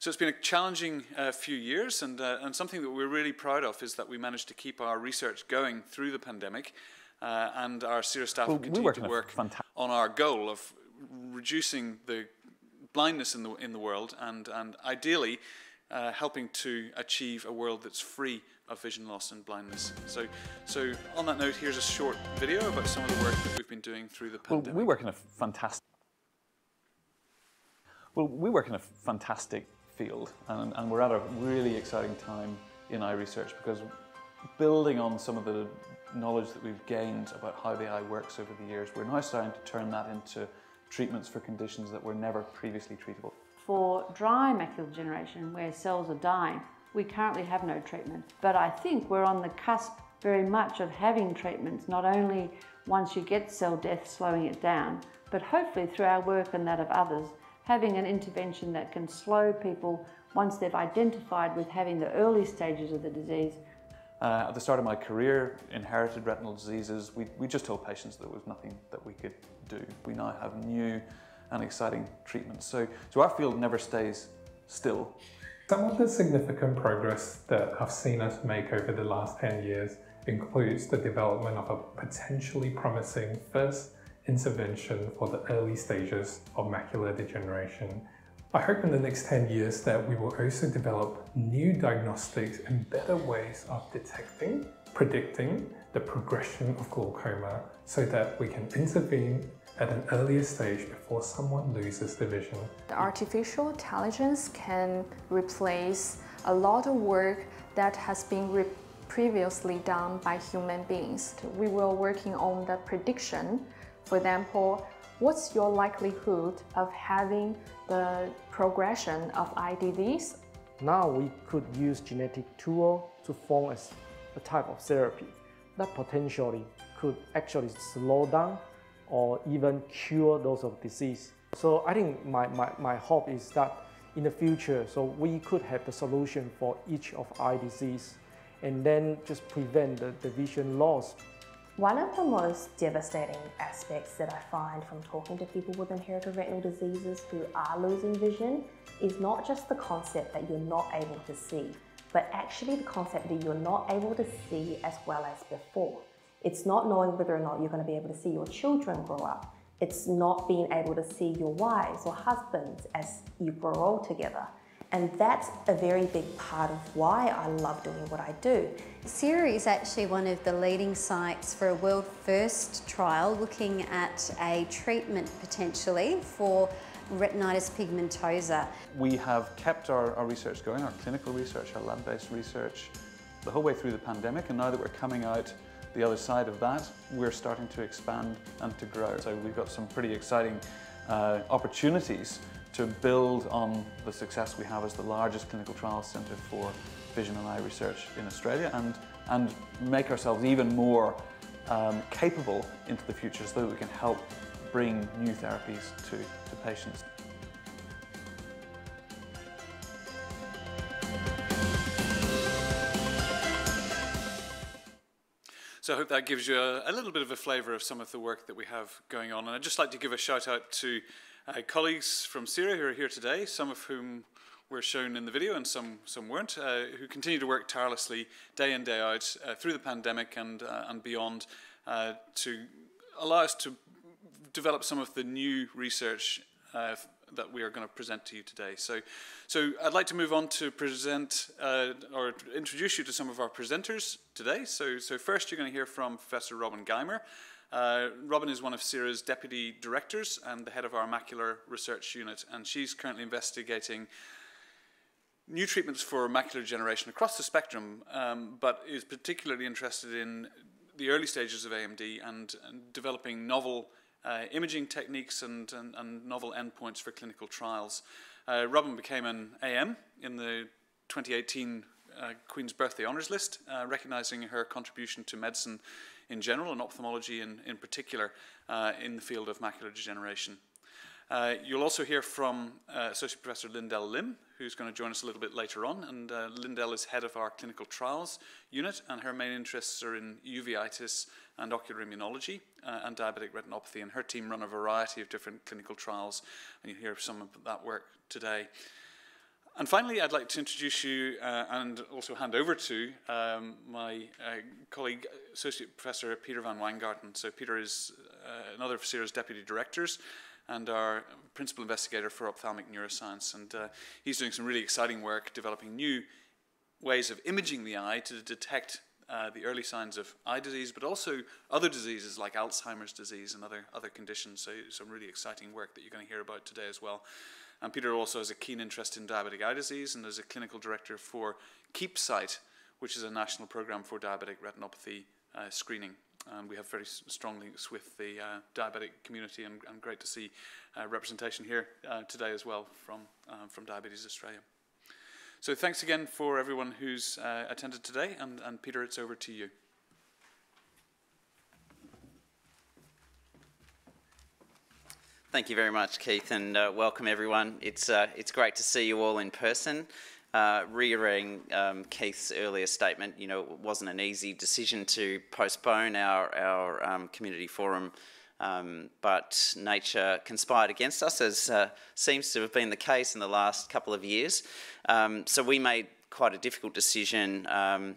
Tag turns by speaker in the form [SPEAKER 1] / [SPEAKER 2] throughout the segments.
[SPEAKER 1] So it's been a challenging uh, few years, and, uh, and something that we're really proud of is that we managed to keep our research going through the pandemic, uh, and our CERA staff well, have continued to work on our goal of reducing the blindness in the, in the world and, and ideally uh, helping to achieve a world that's free of vision loss and blindness. So, so on that note, here's a short video about some of the work that we've been doing through the pandemic.
[SPEAKER 2] Well, we work in a fantastic. Well, we work in a fantastic field, and, and we're at a really exciting time in eye research because building on some of the knowledge that we've gained about how the eye works over the years, we're now starting to turn that into treatments for conditions that were never previously treatable.
[SPEAKER 3] For dry macular degeneration, where cells are dying, we currently have no treatment. But I think we're on the cusp very much of having treatments, not only once you get cell death, slowing it down, but hopefully through our work and that of others, having an intervention that can slow people once they've identified with having the early stages of the disease.
[SPEAKER 2] Uh, at the start of my career, inherited retinal diseases, we, we just told patients there was nothing that we could do. We now have new and exciting treatments. So, so our field never stays still.
[SPEAKER 4] Some of the significant progress that I've seen us make over the last 10 years includes the development of a potentially promising first intervention for the early stages of macular degeneration. I hope in the next 10 years that we will also develop new diagnostics and better ways of detecting, predicting the progression of glaucoma so that we can intervene at an earlier stage before someone loses the vision.
[SPEAKER 5] The artificial intelligence can replace a lot of work that has been previously done by human beings. We were working on the prediction for example, what's your likelihood of having the progression of eye disease?
[SPEAKER 6] Now we could use genetic tool to form a, a type of therapy that potentially could actually slow down or even cure those of disease. So I think my, my, my hope is that in the future, so we could have the solution for each of eye disease and then just prevent the, the vision loss
[SPEAKER 7] one of the most devastating aspects that I find from talking to people with inherited retinal diseases who are losing vision is not just the concept that you're not able to see, but actually the concept that you're not able to see as well as before. It's not knowing whether or not you're going to be able to see your children grow up. It's not being able to see your wives or husbands as you grow old together. And that's a very big part of why I love doing what I do.
[SPEAKER 8] CERA is actually one of the leading sites for a world first trial looking at a treatment potentially for retinitis pigmentosa.
[SPEAKER 2] We have kept our, our research going, our clinical research, our lab-based research, the whole way through the pandemic and now that we're coming out the other side of that, we're starting to expand and to grow. So we've got some pretty exciting uh, opportunities to build on the success we have as the largest clinical trials centre for vision and eye research in Australia and, and make ourselves even more um, capable into the future so that we can help bring new therapies to, to patients.
[SPEAKER 1] So I hope that gives you a, a, little bit of a flavour of some of the work that we have going on. And I'd just like to give a shout out to uh, colleagues from CERA who are here today, some of whom were shown in the video and some, some weren't, uh, who continue to work tirelessly day in, day out uh, through the pandemic and, uh, and beyond uh, to allow us to develop some of the new research uh, that we are going to present to you today. So, so I'd like to move on to present or introduce you to some of our presenters today. So, so first you're going to hear from Professor Robyn Guymer. Uh, Robyn is one of CERA's deputy directors and the head of our macular research unit, and she's currently investigating new treatments for macular degeneration across the spectrum, um, but is particularly interested in the early stages of AMD and, and developing novel uh, imaging techniques and, and, and, novel endpoints for clinical trials. Uh, Robyn became an AM in the 2018 uh, Queen's Birthday Honours List, uh, recognising her contribution to medicine in general and ophthalmology in, in particular uh, in the field of macular degeneration. Uh, you'll also hear from uh, Associate Professor Lyndell Lim, who's going to join us a little bit later on. And uh, Lyndell is head of our clinical trials unit, and her main interests are in uveitis and ocular immunology uh, and diabetic retinopathy. And her team run a variety of different clinical trials, and you'll hear some of that work today. And finally, I'd like to introduce you uh, and also hand over to um, my uh, colleague, Associate Professor Peter van Wijngaarden. So Peter is uh, another of CERA's Deputy Directors and our Principal Investigator for Ophthalmic Neuroscience. And uh, he's doing some really exciting work developing new ways of imaging the eye to detect uh, the early signs of eye disease, but also other diseases like Alzheimer's disease and other, other conditions. So some really exciting work that you're going to hear about today as well. And Peter also has a keen interest in diabetic eye disease and is a clinical director for KeepSight, which is a national program for diabetic retinopathy uh, screening. And we have very strong links with the uh, diabetic community, and, and, great to see uh, representation here uh, today as well from, uh, from Diabetes Australia. So thanks again for everyone who's uh, attended today, and, and Peter, it's over to you.
[SPEAKER 9] Thank you very much, Keith, and uh, welcome everyone. It's, uh, it's great to see you all in person. Uh, reiterating um, Keith's earlier statement, you know, it wasn't an easy decision to postpone our, our um, community forum, um, but nature conspired against us, as uh, seems to have been the case in the last couple of years. Um, so we made quite a difficult decision um,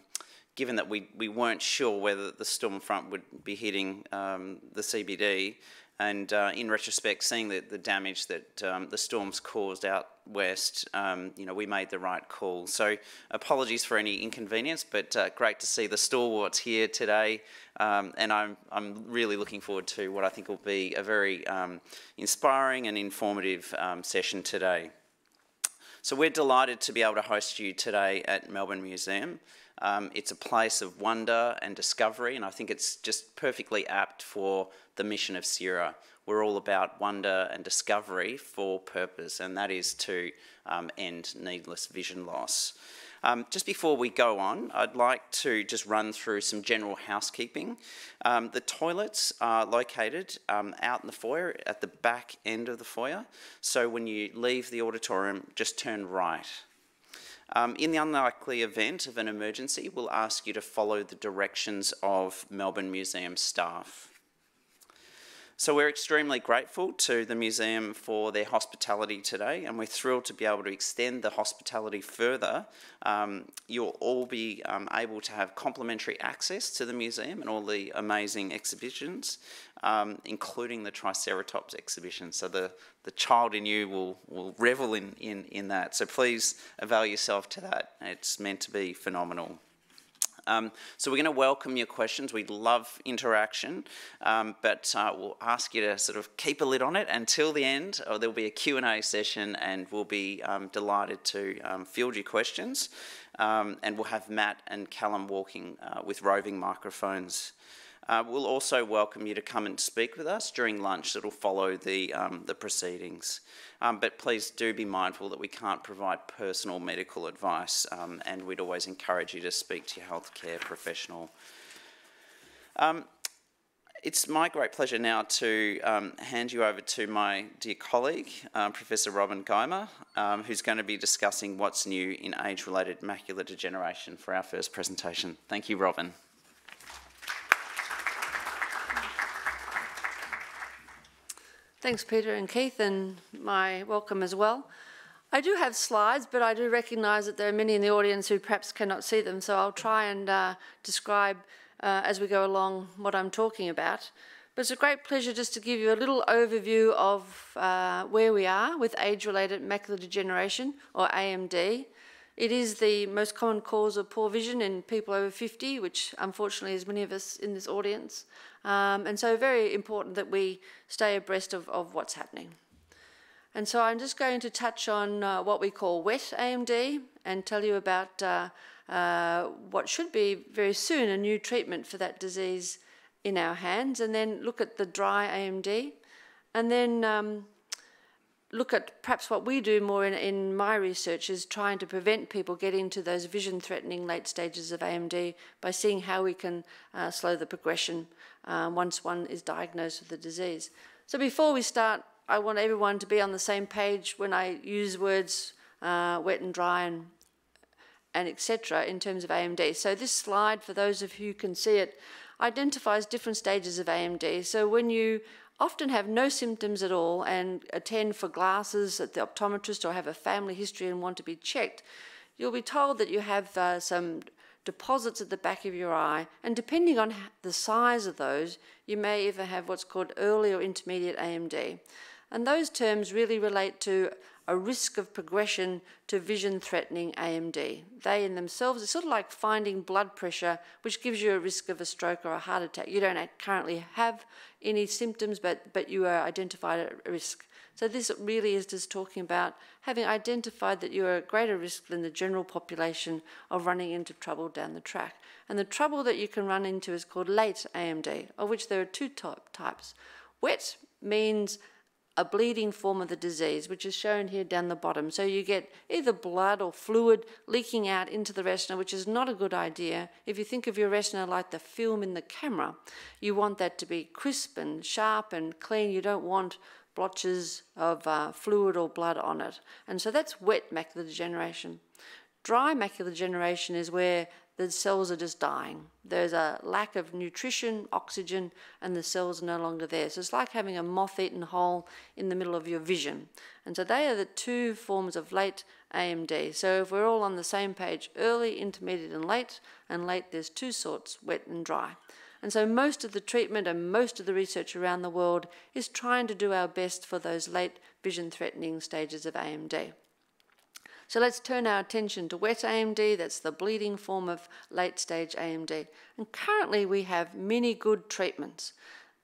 [SPEAKER 9] given that we, we weren't sure whether the storm front would be hitting um, the CBD, and uh, in retrospect, seeing the, the damage that um, the storms caused out west, um, you know, we made the right call. So apologies for any inconvenience, but uh, great to see the stalwarts here today. Um, and I'm, I'm really looking forward to what I think will be a very um, inspiring and informative um, session today. So we're delighted to be able to host you today at Melbourne Museum. Um, it's a place of wonder and discovery, and I think it's just perfectly apt for the mission of CERA. We're all about wonder and discovery for purpose, and that is to um, end needless vision loss. Um, just before we go on, I'd like to just run through some general housekeeping. Um, the toilets are located um, out in the foyer at the back end of the foyer. So when you leave the auditorium, just turn right. Um, in the unlikely event of an emergency, we'll ask you to follow the directions of Melbourne Museum staff. So we're extremely grateful to the museum for their hospitality today, and we're thrilled to be able to extend the hospitality further. Um, you'll all be um, able to have complimentary access to the museum and all the amazing exhibitions, um, including the Triceratops exhibition. So the, the child in you will, will revel in, in, in that. So please avail yourself to that. It's meant to be phenomenal. Um, so we're going to welcome your questions. We'd love interaction, um, but uh, we'll ask you to sort of keep a lid on it until the end. Or there'll be a Q&A session and we'll be um, delighted to um, field your questions. Um, and we'll have Matt and Callum walking uh, with roving microphones. Uh, we'll also welcome you to come and speak with us during lunch that will follow the, um, the proceedings. Um, but please do be mindful that we can't provide personal medical advice um, and we'd always encourage you to speak to your healthcare professional. Um, it's my great pleasure now to um, hand you over to my dear colleague, um, Professor Robyn Guymer, um, who's going to be discussing what's new in age-related macular degeneration for our first presentation. Thank you, Robyn.
[SPEAKER 3] Thanks, Peter and Keith, and my welcome as well. I do have slides, but I do recognise that there are many in the audience who perhaps cannot see them, so I'll try and uh, describe uh, as we go along what I'm talking about. But it's a great pleasure just to give you a little overview of uh, where we are with age-related macular degeneration, or AMD. It is the most common cause of poor vision in people over 50, which unfortunately is many of us in this audience. Um, and so very important that we stay abreast of, of what's happening. And so I'm just going to touch on uh, what we call wet AMD and tell you about uh, uh, what should be very soon a new treatment for that disease in our hands, and then look at the dry AMD, and then um, look at perhaps what we do more in, in my research is trying to prevent people getting to those vision threatening late stages of AMD by seeing how we can uh, slow the progression uh, once one is diagnosed with the disease. So before we start, I want everyone to be on the same page when I use words uh, wet and dry and and etc. in terms of AMD. So this slide, for those of you who can see it, identifies different stages of AMD. So when you often have no symptoms at all and attend for glasses at the optometrist or have a family history and want to be checked, you'll be told that you have uh, some deposits at the back of your eye, and depending on the size of those, you may even have what's called early or intermediate AMD. And those terms really relate to a risk of progression to vision threatening AMD. They in themselves are sort of like finding blood pressure, which gives you a risk of a stroke or a heart attack. You don't currently have any symptoms, but, but you are identified at risk. So this really is just talking about having identified that you're at greater risk than the general population of running into trouble down the track. And the trouble that you can run into is called late AMD, of which there are two types. Wet means a bleeding form of the disease, which is shown here down the bottom. So you get either blood or fluid leaking out into the retina, which is not a good idea. If you think of your retina like the film in the camera, you want that to be crisp and sharp and clean. You don't want blotches of uh, fluid or blood on it. And so that's wet macular degeneration. Dry macular degeneration is where the cells are just dying. There's a lack of nutrition, oxygen, and the cells are no longer there. So it's like having a moth-eaten hole in the middle of your vision. And so they are the two forms of late AMD. So if we're all on the same page, early, intermediate, and late, and late there's two sorts, wet and dry. And so most of the treatment and most of the research around the world is trying to do our best for those late vision threatening stages of AMD. So let's turn our attention to wet AMD, that's the bleeding form of late stage AMD. And currently we have many good treatments.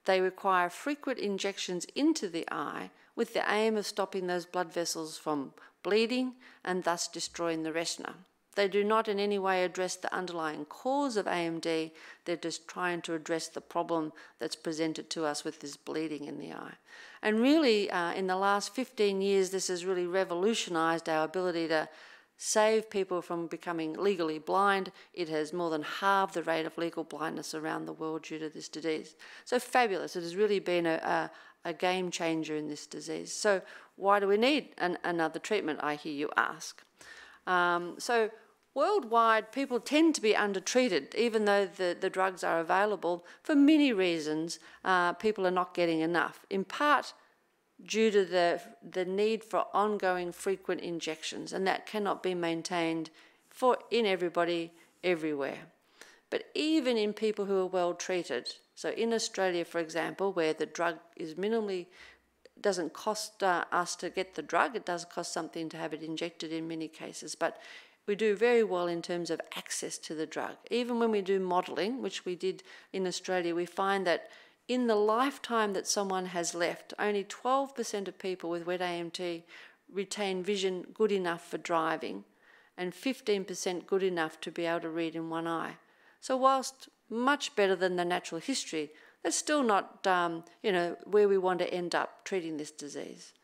[SPEAKER 3] They require frequent injections into the eye with the aim of stopping those blood vessels from bleeding and thus destroying the retina. They do not in any way address the underlying cause of AMD, they're just trying to address the problem that's presented to us with this bleeding in the eye. And really, uh, in the last 15 years, this has really revolutionised our ability to save people from becoming legally blind. It has more than halved the rate of legal blindness around the world due to this disease. So fabulous. It has really been a, a, a game changer in this disease. So why do we need an, another treatment, I hear you ask? Um, so Worldwide, people tend to be undertreated, even though the, the drugs are available. For many reasons, uh, people are not getting enough, in part due to the, the need for ongoing frequent injections, and that cannot be maintained for in everybody everywhere. But even in people who are well treated, so in Australia, for example, where the drug is minimally doesn't cost uh, us to get the drug, it does cost something to have it injected in many cases. But we do very well in terms of access to the drug. Even when we do modelling, which we did in Australia, we find that in the lifetime that someone has left, only 12% of people with wet AMD retain vision good enough for driving and 15% good enough to be able to read in one eye. So whilst much better than the natural history, that's still not, um, you know, where we want to end up treating this disease.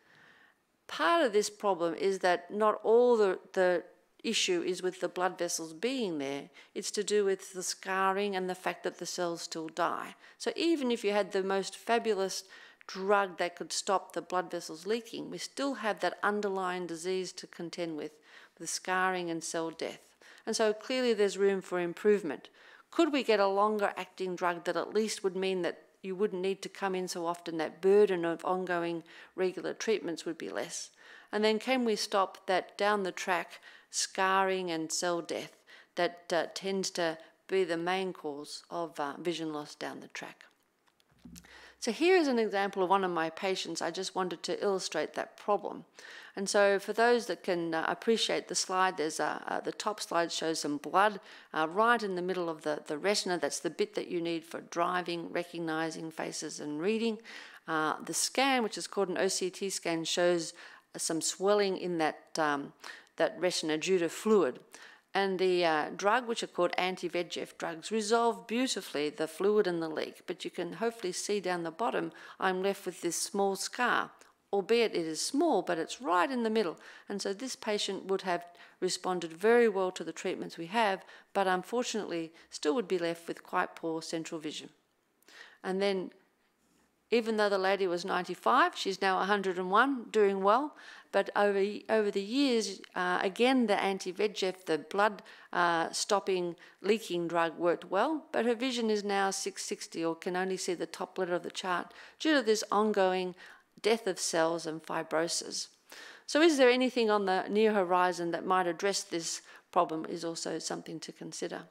[SPEAKER 3] Part of this problem is that not all the, the issue is with the blood vessels being there. It's to do with the scarring and the fact that the cells still die. So even if you had the most fabulous drug that could stop the blood vessels leaking, we still have that underlying disease to contend with, the scarring and cell death. And so clearly there's room for improvement. Could we get a longer acting drug that at least would mean that you wouldn't need to come in so often, that burden of ongoing regular treatments would be less? And then can we stop that down the track scarring and cell death that uh, tends to be the main cause of uh, vision loss down the track. So here is an example of one of my patients. I just wanted to illustrate that problem. And so for those that can uh, appreciate the slide, there's a, uh, the top slide shows some blood uh, right in the middle of the, the retina. That's the bit that you need for driving, recognizing faces and reading. Uh, the scan, which is called an OCT scan, shows some swelling in that um, that retina due to fluid. And the uh, drug, which are called anti-VEGF drugs, resolve beautifully the fluid and the leak. But you can hopefully see down the bottom, I'm left with this small scar, albeit it is small, but it's right in the middle. And so this patient would have responded very well to the treatments we have, but unfortunately still would be left with quite poor central vision. And then Even though the lady was 95, she's now 101, doing well. But over, over the years, uh, again, the anti VEGF, the blood uh, stopping leaking drug, worked well, but her vision is now 660 or can only see the top letter of the chart due to this ongoing death of cells and fibrosis. So, is there anything on the near horizon that might address this problem? Is also something to consider.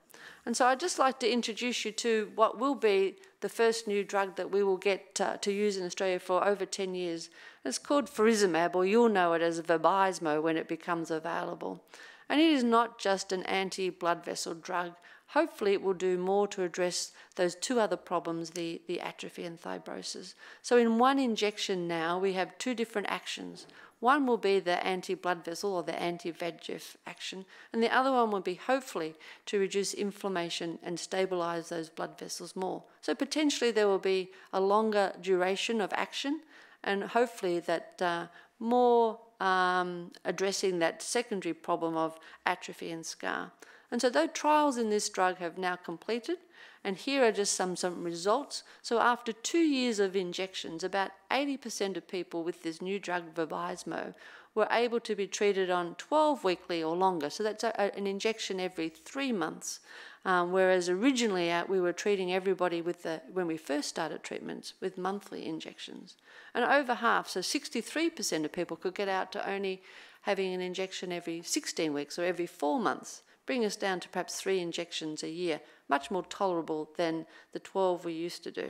[SPEAKER 3] And so, I'd just like to introduce you to what will be the first new drug that we will get uh, to use in Australia for over 10 years. It's called faricimab, or you'll know it as Vabysmo when it becomes available. And it is not just an anti blood vessel drug. Hopefully, it will do more to address those two other problems the, the atrophy and fibrosis. So, in one injection now, we have two different actions. One will be the anti blood vessel or the anti VEGF action, and the other one will be hopefully to reduce inflammation and stabilize those blood vessels more. So potentially there will be a longer duration of action, and hopefully that uh, more um, addressing that secondary problem of atrophy and scar. And so though trials in this drug have now completed, and here are just some, some results. So after two years of injections, about 80% of people with this new drug Vabysmo were able to be treated on 12 weekly or longer. So that's a, an injection every three months. Um, whereas originally uh, we were treating everybody with the, when we first started treatments with monthly injections. And over half, so 63% of people could get out to only having an injection every 16 weeks or every four months, bring us down to perhaps three injections a year much more tolerable than the 12 we used to do.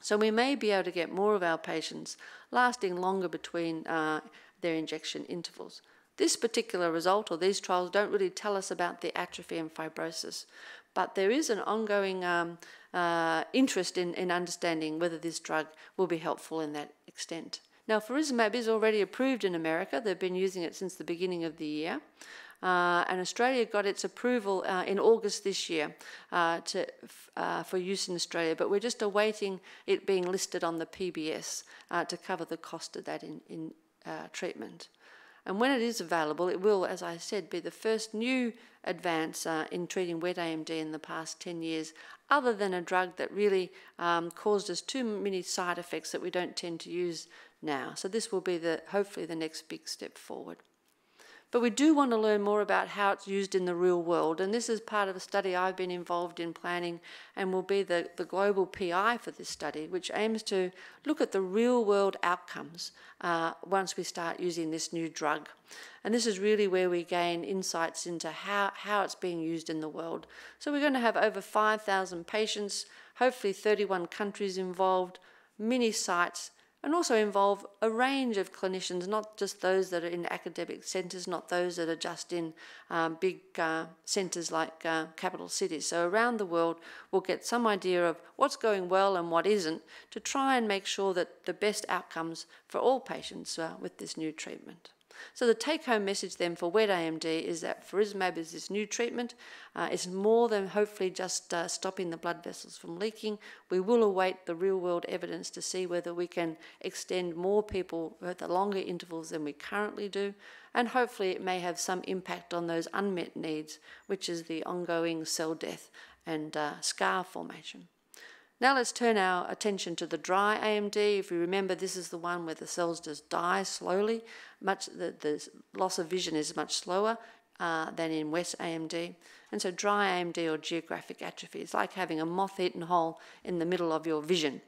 [SPEAKER 3] So we may be able to get more of our patients lasting longer between uh, their injection intervals. This particular result or these trials don't really tell us about the atrophy and fibrosis, but there is an ongoing um, uh, interest in, in understanding whether this drug will be helpful in that extent. Now, faricimab is already approved in America. They've been using it since the beginning of the year. Uh, and Australia got its approval uh, in August this year uh, to, uh, for use in Australia, but we're just awaiting it being listed on the PBS uh, to cover the cost of that in, in uh, treatment. And when it is available, it will, as I said, be the first new advance in treating wet AMD in the past 10 years, other than a drug that really um, caused us too many side effects that we don't tend to use now. So this will be the hopefully the next big step forward. But we do want to learn more about how it's used in the real world, and this is part of a study I've been involved in planning and will be the, the global PI for this study, which aims to look at the real world outcomes uh, once we start using this new drug. And this is really where we gain insights into how, how it's being used in the world. So we're going to have over 5,000 patients, hopefully 31 countries involved, many sites, and also involve a range of clinicians, not just those that are in academic centres, not those that are just in um, big uh, centres like uh, capital cities. So around the world, we'll get some idea of what's going well and what isn't to try and make sure that the best outcomes for all patients uh, with this new treatment. So the take-home message then for wet AMD is that faricimab is this new treatment. Uh, it's more than hopefully just uh, stopping the blood vessels from leaking. We will await the real-world evidence to see whether we can extend more people at the longer intervals than we currently do, and hopefully it may have some impact on those unmet needs, which is the ongoing cell death and uh, scar formation. Now let's turn our attention to the dry AMD. If you remember, this is the one where the cells just die slowly. Much the, the loss of vision is much slower uh, than in wet AMD. And so dry AMD or geographic atrophy is like having a moth-eaten hole in the middle of your vision.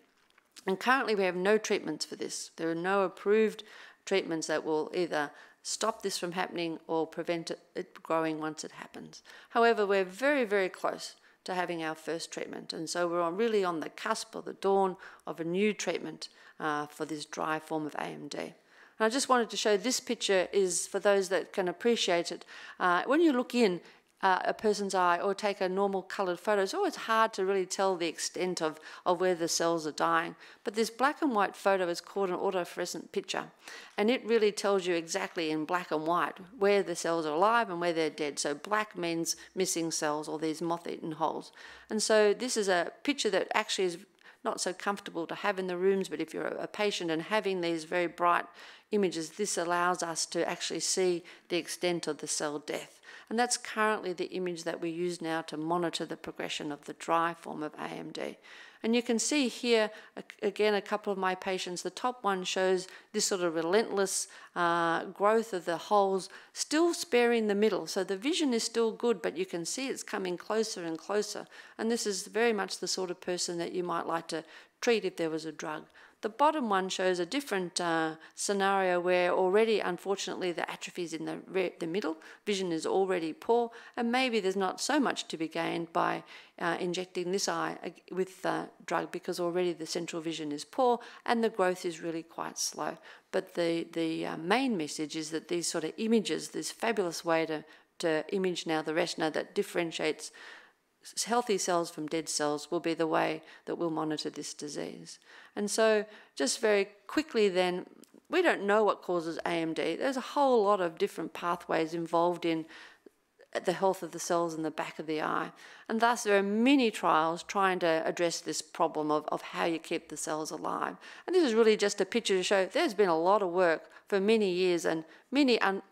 [SPEAKER 3] And currently we have no treatments for this. There are no approved treatments that will either stop this from happening or prevent it growing once it happens. However, we're very, very close to having our first treatment. And so we're really on the cusp or the dawn of a new treatment uh, for this dry form of AMD. And I just wanted to show this picture is for those that can appreciate it. Uh, when you look in, uh, a person's eye or take a normal coloured photo, it's always hard to really tell the extent of, of where the cells are dying. But this black and white photo is called an autofluorescent picture. And it really tells you exactly in black and white where the cells are alive and where they're dead. So black means missing cells or these moth-eaten holes. And so this is a picture that actually is not so comfortable to have in the rooms, but if you're a patient and having these very bright images, this allows us to actually see the extent of the cell death. And that's currently the image that we use now to monitor the progression of the dry form of AMD. And you can see here, again, a couple of my patients. The top one shows this sort of relentless uh, growth of the holes, still sparing the middle. So the vision is still good, but you can see it's coming closer and closer. And this is very much the sort of person that you might like to treat if there was a drug. The bottom one shows a different uh, scenario where already, unfortunately, the atrophy is in the, the middle, vision is already poor, and maybe there's not so much to be gained by uh, injecting this eye uh, with the drug because already the central vision is poor and the growth is really quite slow. But the, the uh, main message is that these sort of images, this fabulous way to, to image now the retina that differentiates healthy cells from dead cells will be the way that we'll monitor this disease. And so, just very quickly, then, we don't know what causes AMD. There's a whole lot of different pathways involved in the health of the cells in the back of the eye. And thus, there are many trials trying to address this problem of, of how you keep the cells alive. And this is really just a picture to show there's been a lot of work for many years and many un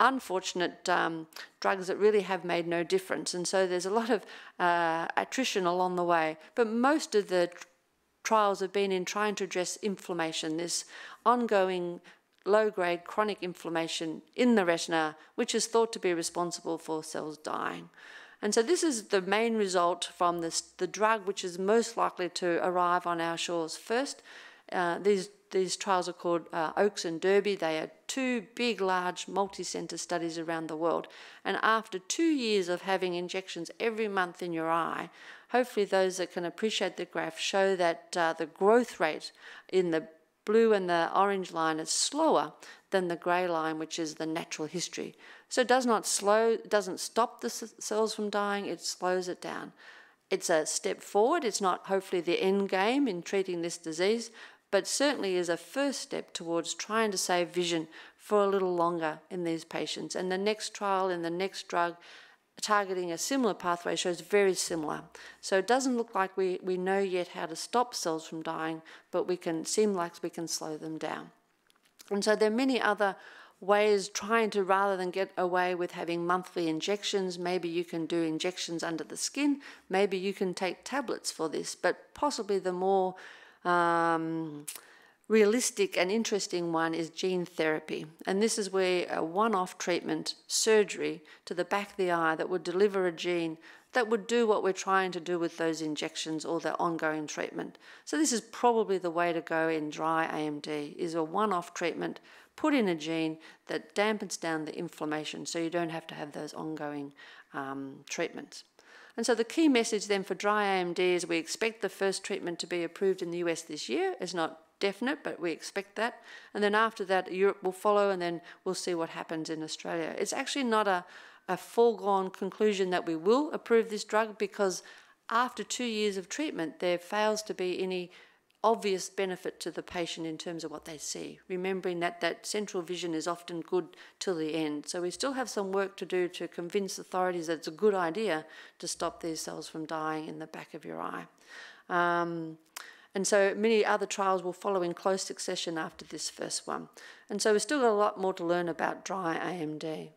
[SPEAKER 3] unfortunate um, drugs that really have made no difference. And so there's a lot of uh, attrition along the way. But most of the trials have been in trying to address inflammation, this ongoing low grade chronic inflammation in the retina, which is thought to be responsible for cells dying. And so this is the main result from this, the drug which is most likely to arrive on our shores first. Uh, these these trials are called uh, Oaks and Derby. They are two big, large, multi-centre studies around the world. And after two years of having injections every month in your eye, hopefully those that can appreciate the graph show that uh, the growth rate in the blue and the orange line is slower than the grey line, which is the natural history. So it does not slow, doesn't stop the cells from dying, it slows it down. It's a step forward. It's not hopefully the end game in treating this disease, but certainly is a first step towards trying to save vision for a little longer in these patients. And the next trial and the next drug targeting a similar pathway shows very similar. So it doesn't look like we, we know yet how to stop cells from dying, but we can seem like we can slow them down. And so there are many other ways trying to rather than get away with having monthly injections maybe you can do injections under the skin maybe you can take tablets for this but possibly the more um, realistic and interesting one is gene therapy. And this is where a one off treatment, surgery to the back of the eye that would deliver a gene that would do what we're trying to do with those injections or the ongoing treatment. So this is probably the way to go in dry AMD is a one-off treatment, put in a gene that dampens down the inflammation so you don't have to have those ongoing um, treatments. And so the key message then for dry AMD is we expect the first treatment to be approved in the US this year. It's not definite, but we expect that. And then after that, Europe will follow, and then we'll see what happens in Australia. It's actually not a, a foregone conclusion that we will approve this drug because after two years of treatment, there fails to be any obvious benefit to the patient in terms of what they see, remembering that that central vision is often good till the end. So we still have some work to do to convince authorities that it's a good idea to stop these cells from dying in the back of your eye. Um, and so many other trials will follow in close succession after this first one. And so we've still got a lot more to learn about dry AMD.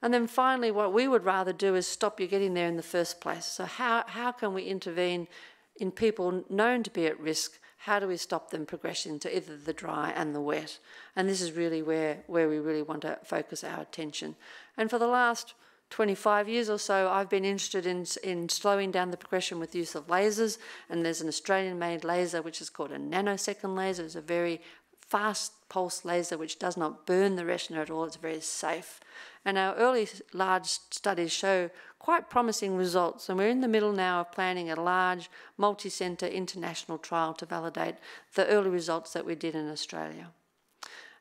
[SPEAKER 3] And then finally, what we would rather do is stop you getting there in the first place. So how, how can we intervene in people known to be at risk how do we stop them progressing to either the dry and the wet? And this is really where, where we really want to focus our attention. And for the last 25 years or so, I've been interested in, in slowing down the progression with use of lasers. And there's an Australian-made laser, which is called a nanosecond laser. It's a very fast pulse laser which does not burn the retina at all. It's very safe. And our early large studies show quite promising results. And we're in the middle now of planning a large multi-centre international trial to validate the early results that we did in Australia.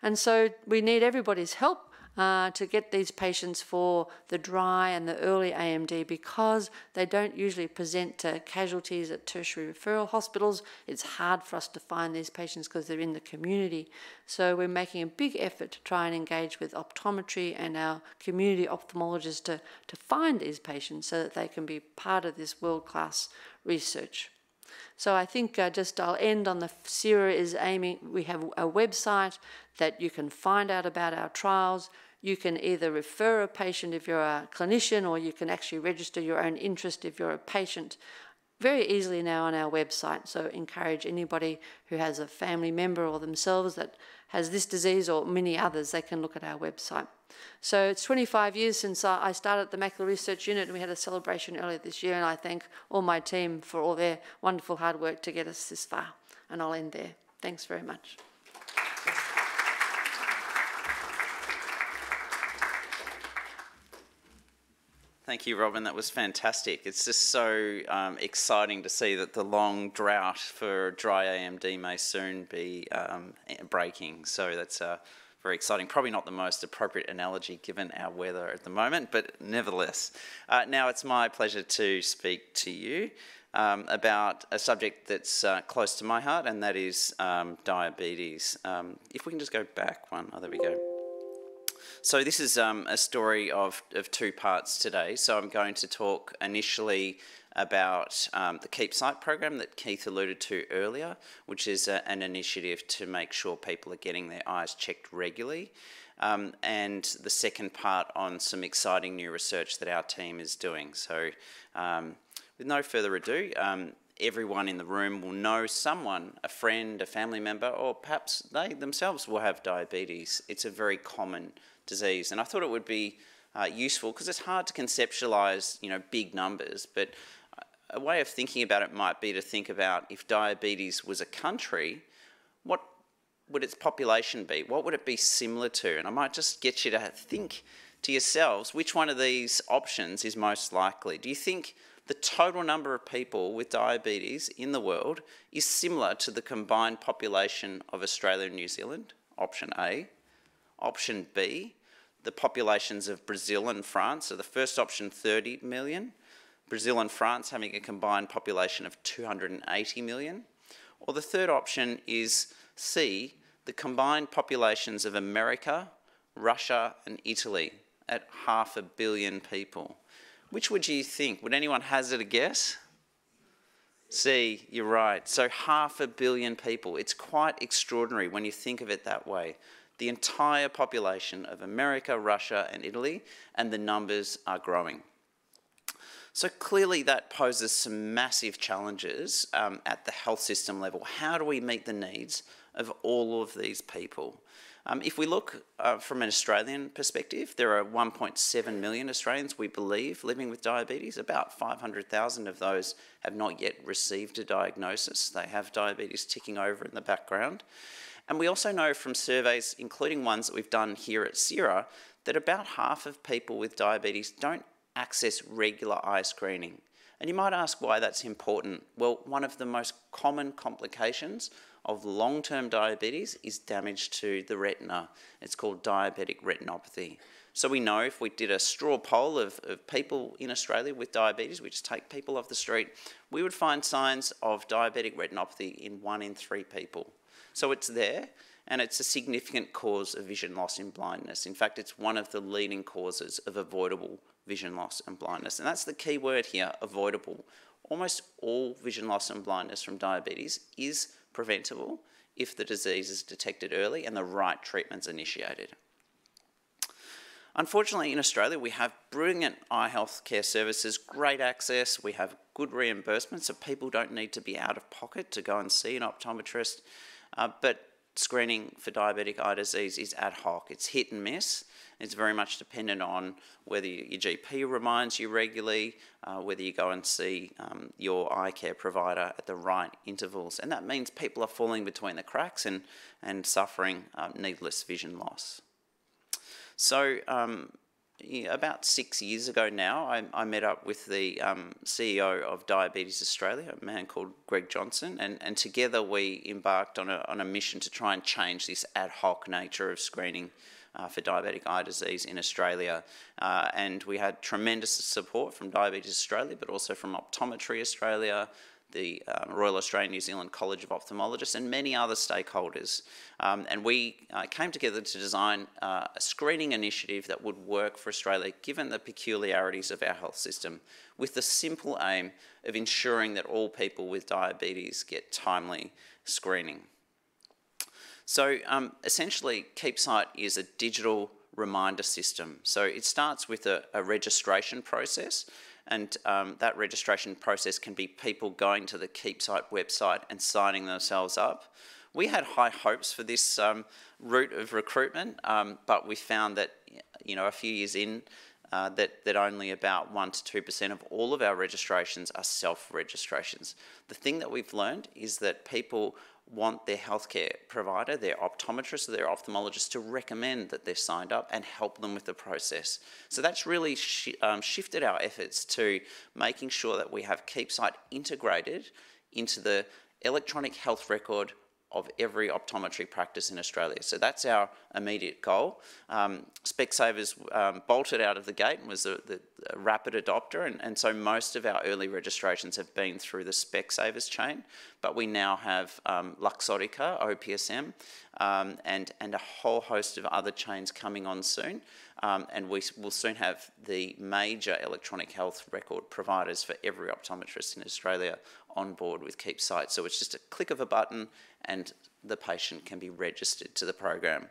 [SPEAKER 3] And so we need everybody's help uh, to get these patients for the dry and the early AMD because they don't usually present to casualties at tertiary referral hospitals. It's hard for us to find these patients because they're in the community. So we're making a big effort to try and engage with optometry and our community ophthalmologists to, to find these patients so that they can be part of this world-class research. So I think uh, just I'll end on the CERA is aiming, we have a website that you can find out about our trials. You can either refer a patient if you're a clinician or you can actually register your own interest if you're a patient. very easily now on our website. So encourage anybody who has a family member or themselves that has this disease or many others, they can look at our website. So it's 25 years since I started the Macular Research Unit and we had a celebration earlier this year and I thank all my team for all their wonderful hard work to get us this far. And I'll end there. Thanks very much.
[SPEAKER 9] Thank you, Robyn. That was fantastic. It's just so um, exciting to see that the long drought for dry AMD may soon be um, breaking. So that's uh, very exciting. Probably not the most appropriate analogy given our weather at the moment, but nevertheless. Uh, now it's my pleasure to speak to you um, about a subject that's uh, close to my heart, and that is um, diabetes. Um, if we can just go back one, oh, there we go. So this is um, a story of, of two parts today. So I'm going to talk initially about um, the KeepSight program that Keith alluded to earlier, which is a, an initiative to make sure people are getting their eyes checked regularly. Um, and the second part on some exciting new research that our team is doing. So um, with no further ado, um, everyone in the room will know someone, a friend, a family member, or perhaps they themselves will have diabetes. It's a very common disease. And I thought it would be uh, useful because it's hard to conceptualize, you know, big numbers, but a way of thinking about it might be to think about if diabetes was a country, what would its population be? What would it be similar to? And I might just get you to think to yourselves which one of these options is most likely. Do you think the total number of people with diabetes in the world is similar to the combined population of Australia and New Zealand? Option A. Option B, the populations of Brazil and France. So the first option, 30 million. Brazil and France having a combined population of 280 million. Or the third option is C, the combined populations of America, Russia and Italy at half a billion people. Which would you think? Would anyone hazard a guess? C, you're right. So half a billion people. It's quite extraordinary when you think of it that way the entire population of America, Russia, and Italy, and the numbers are growing. So clearly, that poses some massive challenges um, at the health system level. How do we meet the needs of all of these people? Um, if we look uh, from an Australian perspective, there are 1.7 million Australians, we believe, living with diabetes. About 500,000 of those have not yet received a diagnosis. They have diabetes ticking over in the background. And we also know from surveys, including ones that we've done here at CERA, that about half of people with diabetes don't access regular eye screening. And you might ask why that's important. Well, one of the most common complications of long-term diabetes is damage to the retina. It's called diabetic retinopathy. So we know if we did a straw poll of, of people in Australia with diabetes, we just take people off the street, we would find signs of diabetic retinopathy in one in three people. So it's there, and it's a significant cause of vision loss and blindness. In fact, it's one of the leading causes of avoidable vision loss and blindness. And that's the key word here, avoidable. Almost all vision loss and blindness from diabetes is preventable if the disease is detected early and the right treatment's initiated. Unfortunately, in Australia, we have brilliant eye health care services, great access, we have good reimbursement, so people don't need to be out of pocket to go and see an optometrist. Uh, but screening for diabetic eye disease is ad hoc. It's hit and miss. It's very much dependent on whether your GP reminds you regularly, uh, whether you go and see um, your eye care provider at the right intervals. And that means people are falling between the cracks and, and suffering uh, needless vision loss. So um, about six years ago now, I, I met up with the um, CEO of Diabetes Australia, a man called Greg Johnson, and, and together we embarked on a, on a mission to try and change this ad hoc nature of screening uh, for diabetic eye disease in Australia. Uh, and we had tremendous support from Diabetes Australia, but also from Optometry Australia, the um, Royal Australian New Zealand College of Ophthalmologists, and many other stakeholders. Um, and we uh, came together to design uh, a screening initiative that would work for Australia, given the peculiarities of our health system, with the simple aim of ensuring that all people with diabetes get timely screening. So um, essentially, KeepSight is a digital reminder system. So it starts with a, a registration process And um, that registration process can be people going to the KeepSight website and signing themselves up. We had high hopes for this um, route of recruitment, um, but we found that, you know, a few years in, uh, that, that only about 1% to 2% of all of our registrations are self-registrations. The thing that we've learned is that people want their healthcare provider, their optometrist or their ophthalmologist to recommend that they're signed up and help them with the process. So that's really sh um, shifted our efforts to making sure that we have KeepSight integrated into the electronic health record of every optometry practice in Australia. So that's our immediate goal. Um, Specsavers um, bolted out of the gate and was the, rapid adopter, and, and, so most of our early registrations have been through the Specsavers chain, but we now have um, Luxottica, OPSM, um, and, and a whole host of other chains coming on soon. Um, and we will soon have the major electronic health record providers for every optometrist in Australia on board with KeepSight. So it's just a click of a button and the patient can be registered to the program.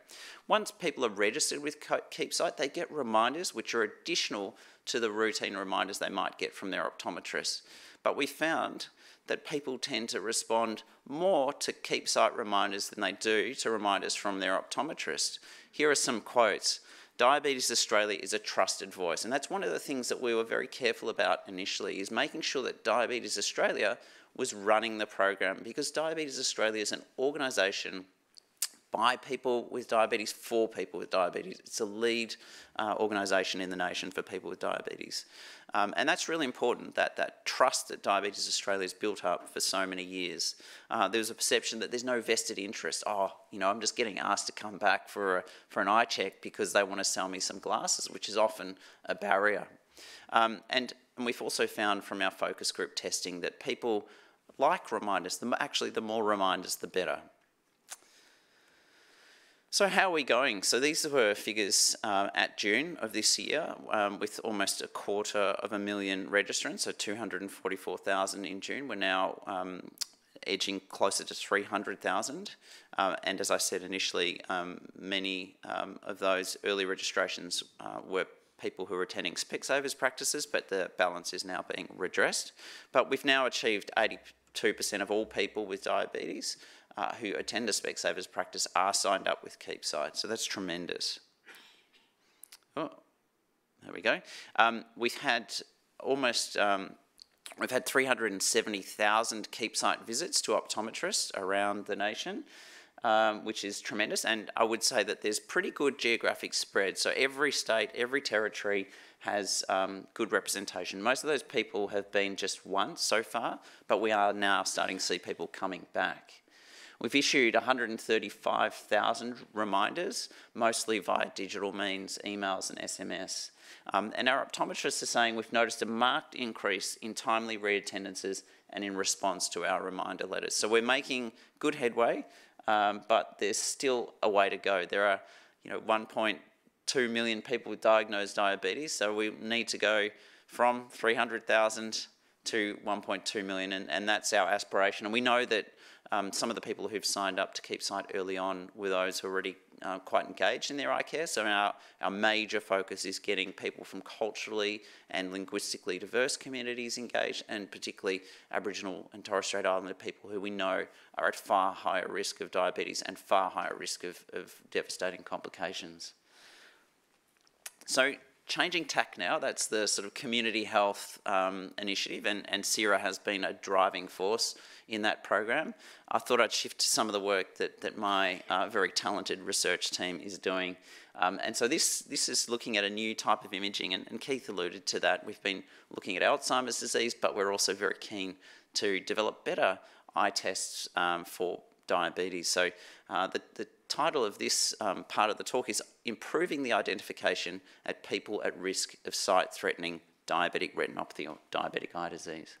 [SPEAKER 9] Once people are registered with KeepSight, they get reminders which are additional to the routine reminders they might get from their optometrist. But we found that people tend to respond more to KeepSight reminders than they do to reminders from their optometrist. Here are some quotes. Diabetes Australia is a trusted voice, and that's one of the things that we were very careful about initially, is making sure that Diabetes Australia was running the program because Diabetes Australia is an organisation by people with diabetes for people with diabetes. It's a lead uh, organisation in the nation for people with diabetes. Um, and that's really important, that, that trust that Diabetes Australia has built up for so many years. Uh, there was a perception that there's no vested interest. Oh, you know, I'm just getting asked to come back for, a, for an eye check because they want to sell me some glasses, which is often a barrier. Um, and, and we've also found from our focus group testing that people like reminders. The, actually, the more reminders, the better. So how are we going? So these were figures uh, at June of this year um, with almost a quarter of a million registrants, so 244,000 in June. We're now um, edging closer to 300,000. Uh, and as I said initially, um, many um, of those early registrations uh, were people who are attending Specsavers practices, but the balance is now being redressed. But we've now achieved 80 2% of all people with diabetes uh, who attend a Specsavers practice are signed up with KeepSight. So that's tremendous. Oh, there we go. Um, we've had almost, um, we've had 370,000 KeepSight visits to optometrists around the nation. Um, which is tremendous. And I would say that there's pretty good geographic spread. So every state, every territory has um, good representation. Most of those people have been just once so far, but we are now starting to see people coming back. We've issued 135,000 reminders, mostly via digital means, emails and SMS. Um, and our optometrists are saying we've noticed a marked increase in timely reattendances and in response to our reminder letters. So we're making good headway, um, but there's still a way to go. There are, you know, 1. 2 million people with diagnosed diabetes, so we need to go from 300,000 to 1.2 million, and, and that's our aspiration. And we know that um, some of the people who've signed up to KeepSight early on were those who are already uh, quite engaged in their eye care. So our, our major focus is getting people from culturally and linguistically diverse communities engaged, and particularly Aboriginal and Torres Strait Islander people who we know are at far higher risk of diabetes and far higher risk of, of devastating complications. So changing tack now, that's the sort of community health um, initiative, and, and CERA has been a driving force in that program. I thought I'd shift to some of the work that, that my uh, very talented research team is doing. Um, and so this, this is looking at a new type of imaging, and, and Keith alluded to that. We've been looking at Alzheimer's disease, but we're also very keen to develop better eye tests um, for diabetes. So uh, the, the title of this um, part of the talk is Improving the Identification at People at Risk of Sight-Threatening Diabetic Retinopathy or Diabetic Eye Disease.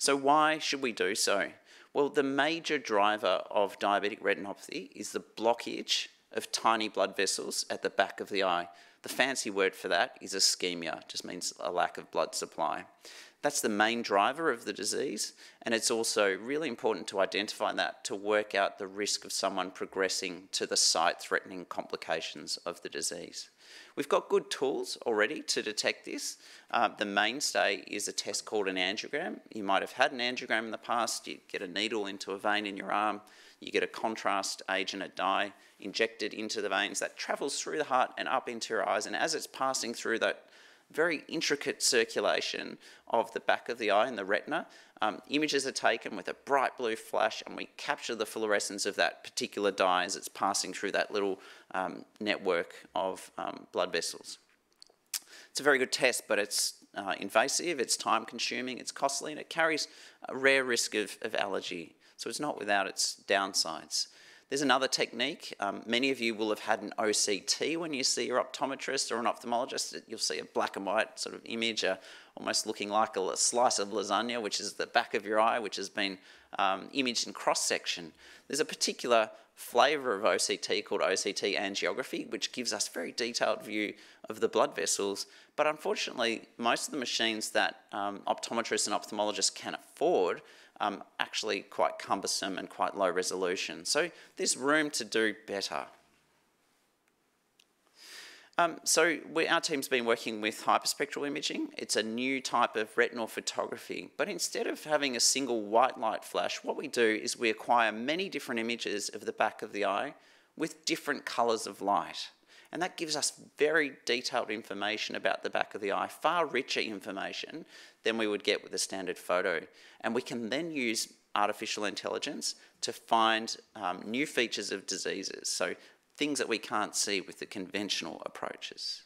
[SPEAKER 9] So why should we do so? Well, the major driver of diabetic retinopathy is the blockage of tiny blood vessels at the back of the eye. The fancy word for that is ischemia, just means a lack of blood supply. That's the main driver of the disease, and it's also really important to identify that to work out the risk of someone progressing to the sight-threatening complications of the disease. We've got good tools already to detect this. Uh, the mainstay is a test called an angiogram. You might have had an angiogram in the past. You get a needle into a vein in your arm. You get a contrast agent, a dye, injected into the veins that travels through the heart and up into your eyes. And as it's passing through that very intricate circulation of the back of the eye and the retina. Um, images are taken with a bright blue flash and we capture the fluorescence of that particular dye as it's passing through that little um, network of um, blood vessels. It's a very good test, but it's uh, invasive, it's time consuming, it's costly, and it carries a rare risk of, of allergy. So it's not without its downsides. There's another technique. Um, many of you will have had an OCT when you see your optometrist or an ophthalmologist. You'll see a black and white sort of image, uh, almost looking like a, slice of lasagna, which is the back of your eye, which has been um, imaged in cross section. There's a particular flavour of OCT called OCT angiography, which gives us a very detailed view of the blood vessels. But unfortunately, most of the machines that um, optometrists and ophthalmologists can afford um, actually quite cumbersome and quite low resolution. So there's room to do better. Um, so we, our team's been working with hyperspectral imaging. It's a new type of retinal photography, but instead of having a single white light flash, what we do is we acquire many different images of the back of the eye with different colours of light. And that gives us very detailed information about the back of the eye, far richer information than we would get with a standard photo. And we can then use artificial intelligence to find um, new features of diseases, so things that we can't see with the conventional approaches.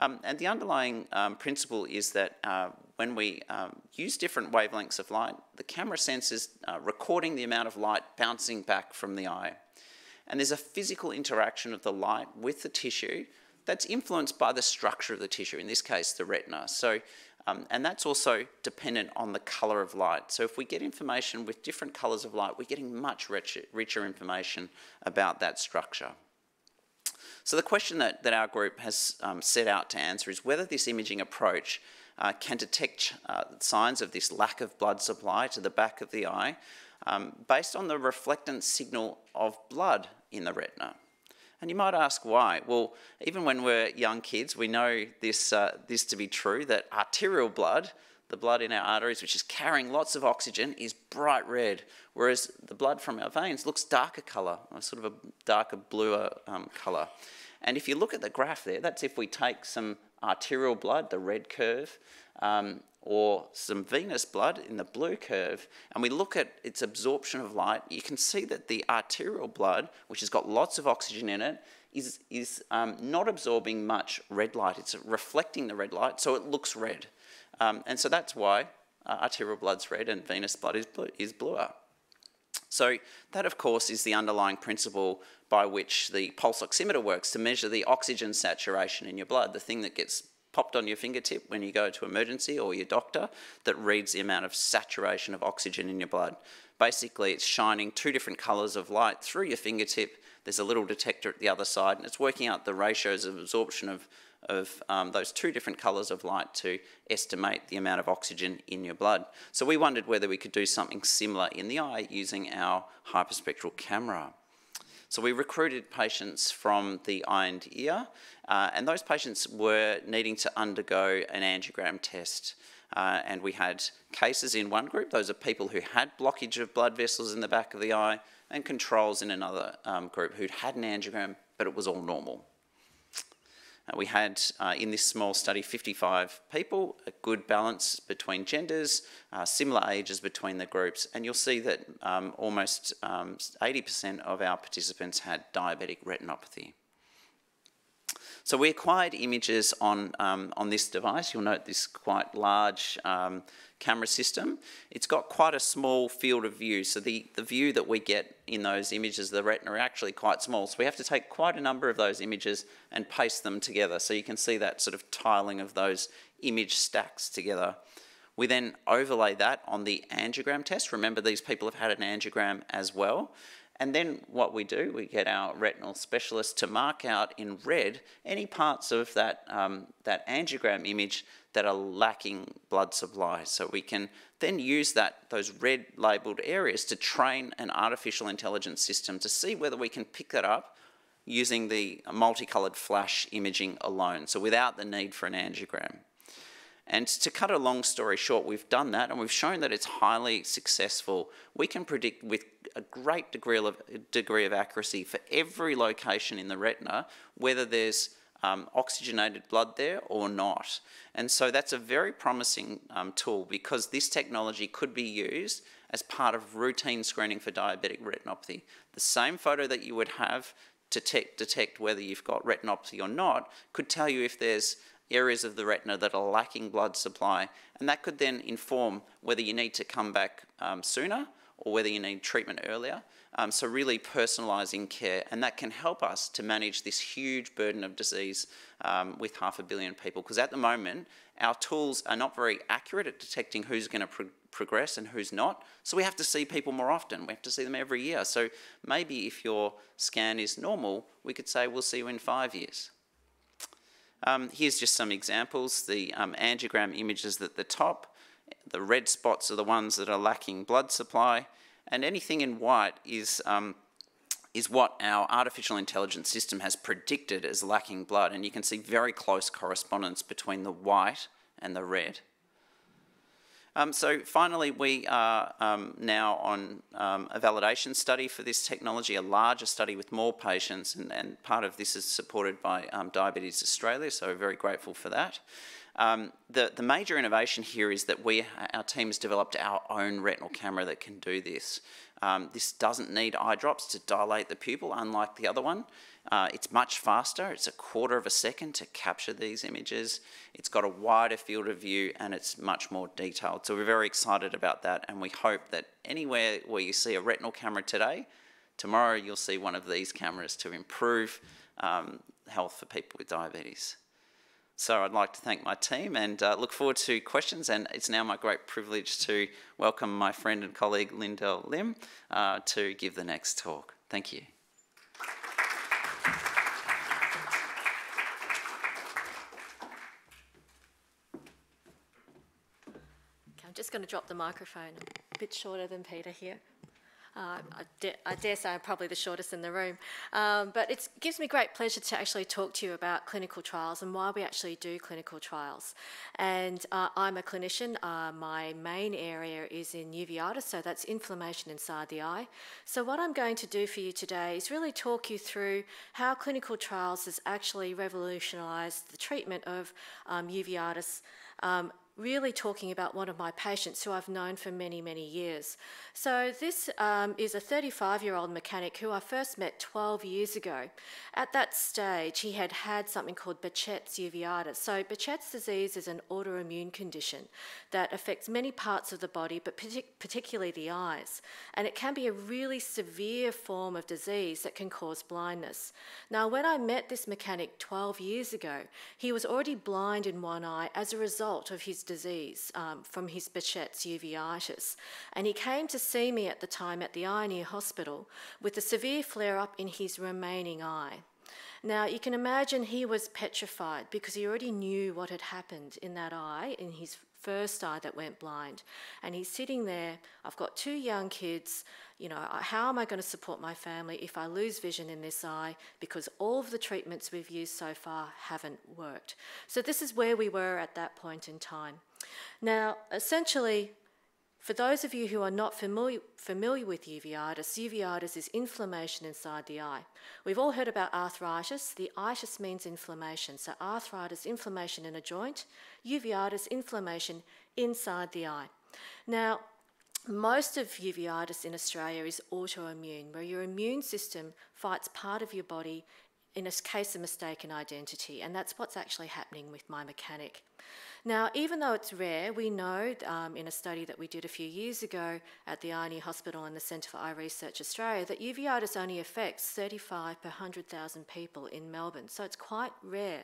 [SPEAKER 9] Um, and the underlying um, principle is that uh, when we um, use different wavelengths of light, the camera senses uh, recording the amount of light bouncing back from the eye. And there's a physical interaction of the light with the tissue that's influenced by the structure of the tissue, in this case, the retina. So, um, and that's also dependent on the colour of light. So if we get information with different colours of light, we're getting much richer, richer information about that structure. So the question that, that our group has um, set out to answer is whether this imaging approach uh, can detect uh, signs of this lack of blood supply to the back of the eye um, based on the reflectance signal of blood in the retina. And you might ask why. Well, even when we're young kids, we know this, uh, this to be true that arterial blood, the blood in our arteries, which is carrying lots of oxygen, is bright red, whereas the blood from our veins looks darker colour, sort of a darker, bluer um, colour. And if you look at the graph there, that's if we take some arterial blood, the red curve, um, or some venous blood in the blue curve, and we look at its absorption of light, you can see that the arterial blood, which has got lots of oxygen in it, is, is um, not absorbing much red light. It's reflecting the red light, so it looks red. Um, and so that's why uh, arterial blood's red and venous blood is, blue, is bluer. So that, of course, is the underlying principle by which the pulse oximeter works to measure the oxygen saturation in your blood, the thing that gets popped on your fingertip when you go to emergency or your doctor that reads the amount of saturation of oxygen in your blood. Basically, it's shining two different colours of light through your fingertip. There's a little detector at the other side, and it's working out the ratios of absorption of, of um, those two different colours of light to estimate the amount of oxygen in your blood. So we wondered whether we could do something similar in the eye using our hyperspectral camera. So we recruited patients from the eye and ear, uh, and those patients were needing to undergo an angiogram test. Uh, and we had cases in one group, those are people who had blockage of blood vessels in the back of the eye, and controls in another um, group who'd had an angiogram, but it was all normal. Uh, we had, uh, in this small study, 55 people, a good balance between genders, uh, similar ages between the groups, and you'll see that um, almost 80% um, of our participants had diabetic retinopathy. So we acquired images on, um, on this device. You'll note this quite large um, camera system. It's got quite a small field of view. So the, the view that we get in those images, the retina, are actually quite small. So we have to take quite a number of those images and paste them together. So you can see that sort of tiling of those image stacks together. We then overlay that on the angiogram test. Remember, these people have had an angiogram as well. And then what we do, we get our retinal specialist to mark out in red any parts of that, um, that angiogram image that are lacking blood supply. So we can then use that, those red labelled areas to train an artificial intelligence system to see whether we can pick that up using the multicoloured flash imaging alone, so without the need for an angiogram. And to cut a long story short, we've done that and we've shown that it's highly successful. We can predict with a great degree of, degree of accuracy for every location in the retina whether there's um, oxygenated blood there or not. And so that's a very promising um, tool because this technology could be used as part of routine screening for diabetic retinopathy. The same photo that you would have to detect whether you've got retinopathy or not could tell you if there's areas of the retina that are lacking blood supply, and that could then inform whether you need to come back um, sooner or whether you need treatment earlier. Um, so really personalising care, and that can help us to manage this huge burden of disease um, with half a billion people. Because at the moment, our tools are not very accurate at detecting who's going to pro progress and who's not. So we have to see people more often. We have to see them every year. So maybe if your scan is normal, we could say we'll see you in five years. Um, here's just some examples. The um, angiogram images at the top, the red spots are the ones that are lacking blood supply, and anything in white is, um, is what our artificial intelligence system has predicted as lacking blood, and you can see very close correspondence between the white and the red. Um, so finally, we are um, now on um, a validation study for this technology, a larger study with more patients, and, and part of this is supported by um, Diabetes Australia, so we're very grateful for that. Um, the, the major innovation here is that we, our team has developed our own retinal camera that can do this. Um, this doesn't need eye drops to dilate the pupil, unlike the other one. Uh, it's much faster, it's a quarter of a second to capture these images. It's got a wider field of view and it's much more detailed. So we're very excited about that and we hope that anywhere where you see a retinal camera today, tomorrow you'll see one of these cameras to improve um, health for people with diabetes. So I'd like to thank my team and uh, look forward to questions. And it's now my great privilege to welcome my friend and colleague Lyndell Lim uh, to give the next talk. Thank you.
[SPEAKER 10] Just going to drop the microphone a bit shorter than Peter here. Uh, I, da I, dare say I'm probably the shortest in the room. Um, but it gives me great pleasure to actually talk to you about clinical trials and why we actually do clinical trials. And uh, I'm a clinician. Uh, my main area is in uveitis, so that's inflammation inside the eye. So what I'm going to do for you today is really talk you through how clinical trials has actually revolutionised the treatment of um, uveitis um, really talking about one of my patients who I've known for many, many years. So this um, is a 35-year-old mechanic who I first met 12 years ago. At that stage, he had had something called Behçet's uveitis. So Behçet's disease is an autoimmune condition that affects many parts of the body, but partic particularly the eyes. And it can be a really severe form of disease that can cause blindness. Now, when I met this mechanic 12 years ago, he was already blind in one eye as a result of his disease um, from his Behçet's uveitis. And he came to see me at the time at the Near Hospital with a severe flare up in his remaining eye. Now, you can imagine he was petrified because he already knew what had happened in that eye, in his first eye that went blind. And he's sitting there, I've got two young kids, you know, how am I going to support my family if I lose vision in this eye because all of the treatments we've used so far haven't worked? So this is where we were at that point in time. Now, essentially, for those of you who are not familiar, familiar with uveitis, uveitis is inflammation inside the eye. We've all heard about arthritis. The itis means inflammation. So arthritis, inflammation in a joint, uveitis, inflammation inside the eye. Now, most of uveitis in Australia is autoimmune, where your immune system fights part of your body in a case of mistaken identity, and that's what's actually happening with my mechanic. Now, even though it's rare, we know um, in a study that we did a few years ago at the Near Hospital and the Centre for Eye Research Australia that uveitis only affects 35 per 100,000 people in Melbourne, so it's quite rare.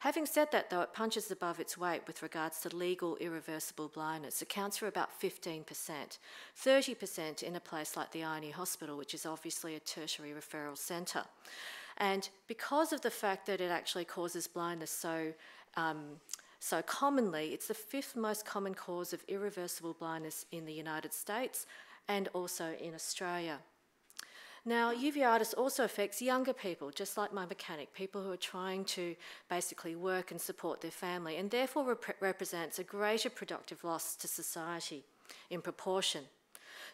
[SPEAKER 10] Having said that, though, it punches above its weight with regards to legal irreversible blindness. Accounts for about 15%, 30% in a place like the Ione Hospital, which is obviously a tertiary referral centre. And because of the fact that it actually causes blindness so um, so commonly, it's the fifth most common cause of irreversible blindness in the United States and also in Australia. Now, uveitis also affects younger people, just like my mechanic, people who are trying to basically work and support their family, and therefore rep represents a greater productive loss to society in proportion.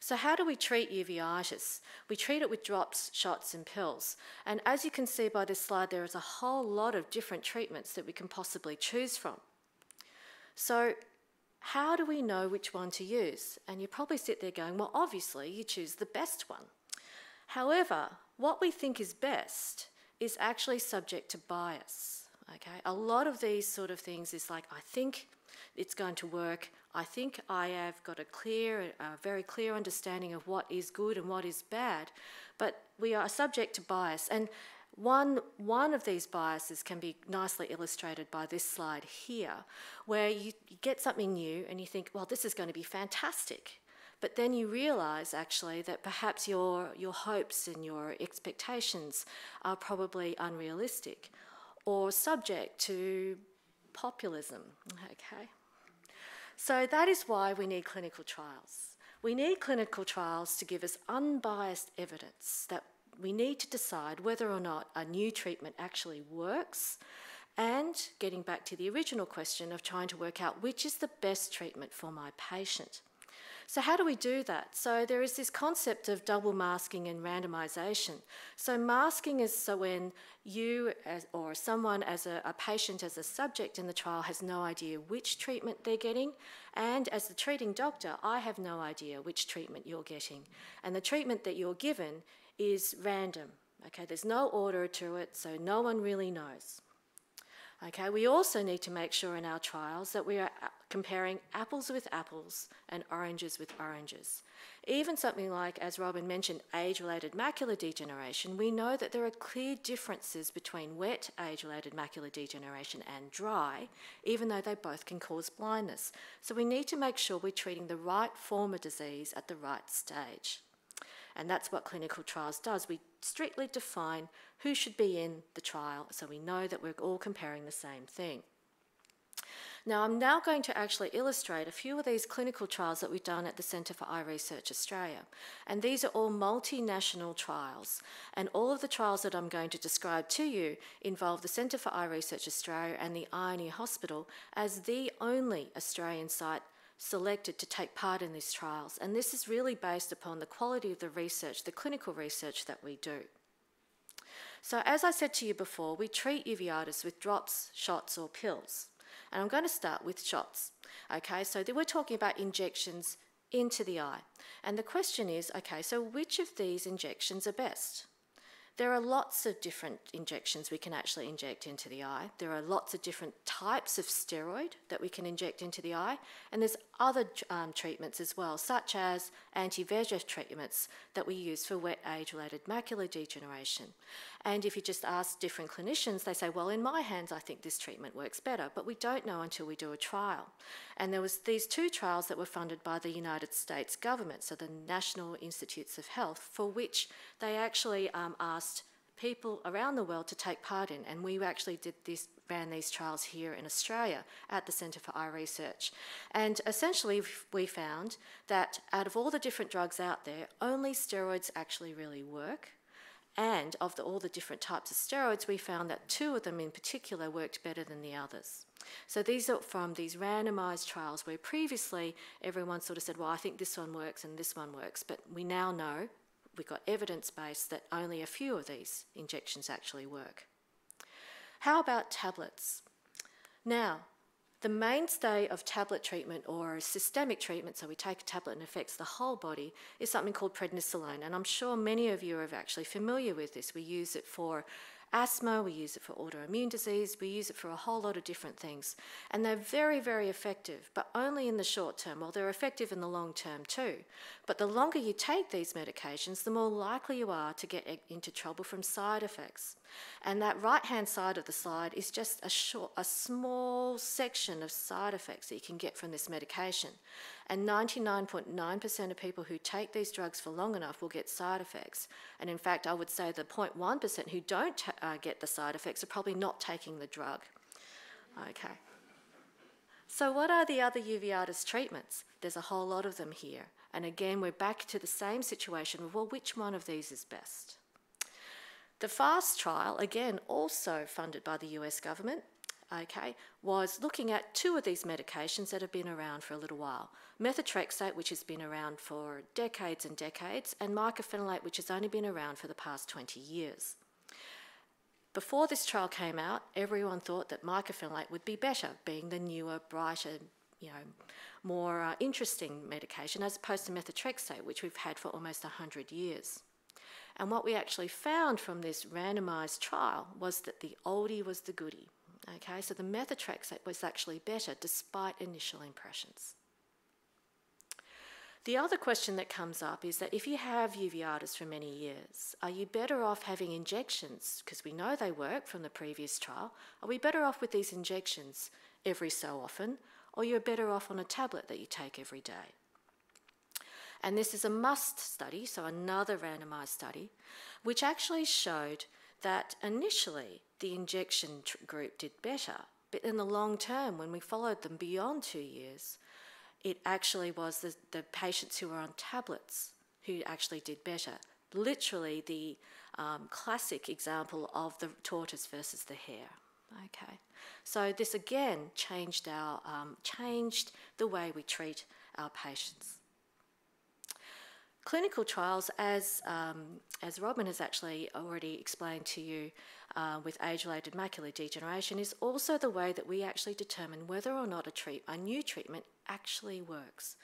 [SPEAKER 10] So, how do we treat uveitis? We treat it with drops, shots, and pills. And as you can see by this slide, there is a whole lot of different treatments that we can possibly choose from. So, how do we know which one to use? And you probably sit there going, well, obviously, you choose the best one. However, what we think is best is actually subject to bias. Okay, a lot of these sort of things is like, I think it's going to work. I think I have got a clear, a very clear understanding of what is good and what is bad, but we are subject to bias. And one, one of these biases can be nicely illustrated by this slide here, where you, you get something new and you think, well, this is going to be fantastic. But then you realise actually that perhaps your, your hopes and your expectations are probably unrealistic or subject to populism. Okay. So that is why we need clinical trials. We need clinical trials to give us unbiased evidence that we need to decide whether or not a new treatment actually works and getting back to the original question of trying to work out which is the best treatment for my patient. So, how do we do that? So, there is this concept of double masking and randomization. So, masking is so when you as, or someone as a, a, patient, as a subject in the trial, has no idea which treatment they're getting, and as the treating doctor, I have no idea which treatment you're getting. And the treatment that you're given is random. Okay, there's no order to it, so no one really knows. Okay, we also need to make sure in our trials that we are uh, comparing apples with apples and oranges with oranges. Even something like, as Robyn mentioned, age-related macular degeneration, we know that there are clear differences between wet age-related macular degeneration and dry, even though they both can cause blindness. So we need to make sure we're treating the right form of disease at the right stage. And that's what clinical trials does. We strictly define who should be in the trial so we know that we're all comparing the same thing. Now, I'm now going to actually illustrate a few of these clinical trials that we've done at the Centre for Eye Research Australia. And these are all multinational trials. And all of the trials that I'm going to describe to you involve the Centre for Eye Research Australia and the Ione Hospital as the only Australian site selected to take part in these trials. And this is really based upon the quality of the research, the clinical research that we do. So as I said to you before, we treat uveitis with drops, shots or pills. And I'm going to start with shots. Okay, so we're talking about injections into the eye. And the question is, okay, so which of these injections are best? There are lots of different injections we can actually inject into the eye. There are lots of different types of steroid that we can inject into the eye, and there's other um, treatments as well, such as anti-VEGF treatments that we use for wet age-related macular degeneration. And if you just ask different clinicians, they say, well, in my hands, I think this treatment works better, but we don't know until we do a trial. And there was these two trials that were funded by the United States government, so the National Institutes of Health, for which they actually um, asked people around the world to take part in. And we actually did this, ran these trials here in Australia at the Centre for Eye Research. And essentially, we found that out of all the different drugs out there, only steroids actually really work. And of the, all the different types of steroids, we found that two of them in particular worked better than the others. So these are from these randomized trials where previously everyone sort of said, well, I think this one works and this one works. But we now know, we've got evidence base that only a few of these injections actually work. How about tablets? Now, the mainstay of tablet treatment or systemic treatment, so we take a tablet and affects the whole body, is something called prednisolone. And I'm sure many of you are actually familiar with this. We use it for asthma, we use it for autoimmune disease, we use it for a whole lot of different things. And they're very, very effective, but only in the short term. Well, they're effective in the long term too. But the longer you take these medications, the more likely you are to get into trouble from side effects. And that right hand side of the slide is just a, short, a small section of side effects that you can get from this medication. And 99.9% of people who take these drugs for long enough will get side effects. And in fact, I would say the 0.1% who don't uh, get the side effects are probably not taking the drug. Okay. So, what are the other uveitis treatments? There's a whole lot of them here. And again, we're back to the same situation of well, which one of these is best? The FAST trial, again, also funded by the US government, okay, was looking at two of these medications that have been around for a little while. Methotrexate, which has been around for decades and decades, and mycophenolate, which has only been around for the past 20 years. Before this trial came out, everyone thought that mycophenolate would be better, being the newer, brighter, you know, more uh, interesting medication as opposed to methotrexate, which we've had for almost 100 years. And what we actually found from this randomised trial was that the oldie was the goodie. Okay, so the methotrexate was actually better despite initial impressions. The other question that comes up is that if you have uveitis for many years, are you better off having injections, because we know they work from the previous trial, are we better off with these injections every so often, or you're better off on a tablet that you take every day? And this is a MUST study, so another randomized study, which actually showed that initially the injection group did better, but in the long term, when we followed them beyond two years, it actually was the, the patients who were on tablets who actually did better. Literally, the um, classic example of the tortoise versus the hare. Okay, so this again changed our um, changed the way we treat our patients. Clinical trials, as, um, as Robyn has actually already explained to you uh, with age-related macular degeneration, is also the way that we actually determine whether or not a, treat, a new treatment actually works.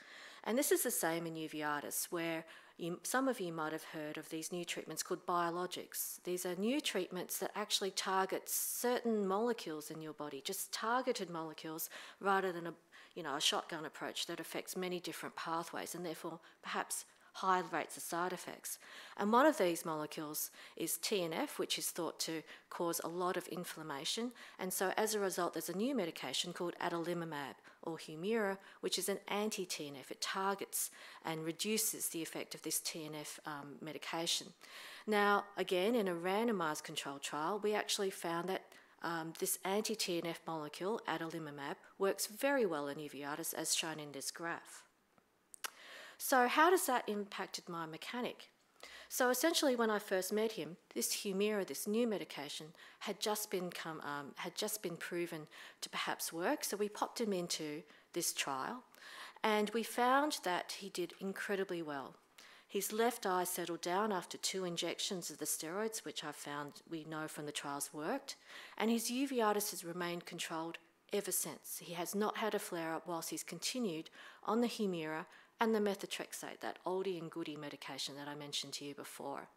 [SPEAKER 10] And this is the same in uveitis, where you, some of you might have heard of these new treatments called biologics. These are new treatments that actually target certain molecules in your body, just targeted molecules, rather than a, you know, a shotgun approach that affects many different pathways and therefore perhaps high rates of side effects. And one of these molecules is TNF, which is thought to cause a lot of inflammation. And so as a result, there's a new medication called adalimumab or Humira, which is an anti TNF. It targets and reduces the effect of this TNF um, medication. Now, again, in a randomized controlled trial, we actually found that um, this anti TNF molecule, adalimumab, works very well in uveitis, as shown in this graph. So how does that impacted my mechanic? So essentially, when I first met him, this Humira, this new medication, had just been come, um, had just been proven to perhaps work. So we popped him into this trial, and we found that he did incredibly well. His left eye settled down after two injections of the steroids, which I found we know from the trials worked, and his uveitis has remained controlled ever since. He has not had a flare up whilst he's continued on the Humira and the methotrexate, that oldie and goodie medication that I mentioned to you before.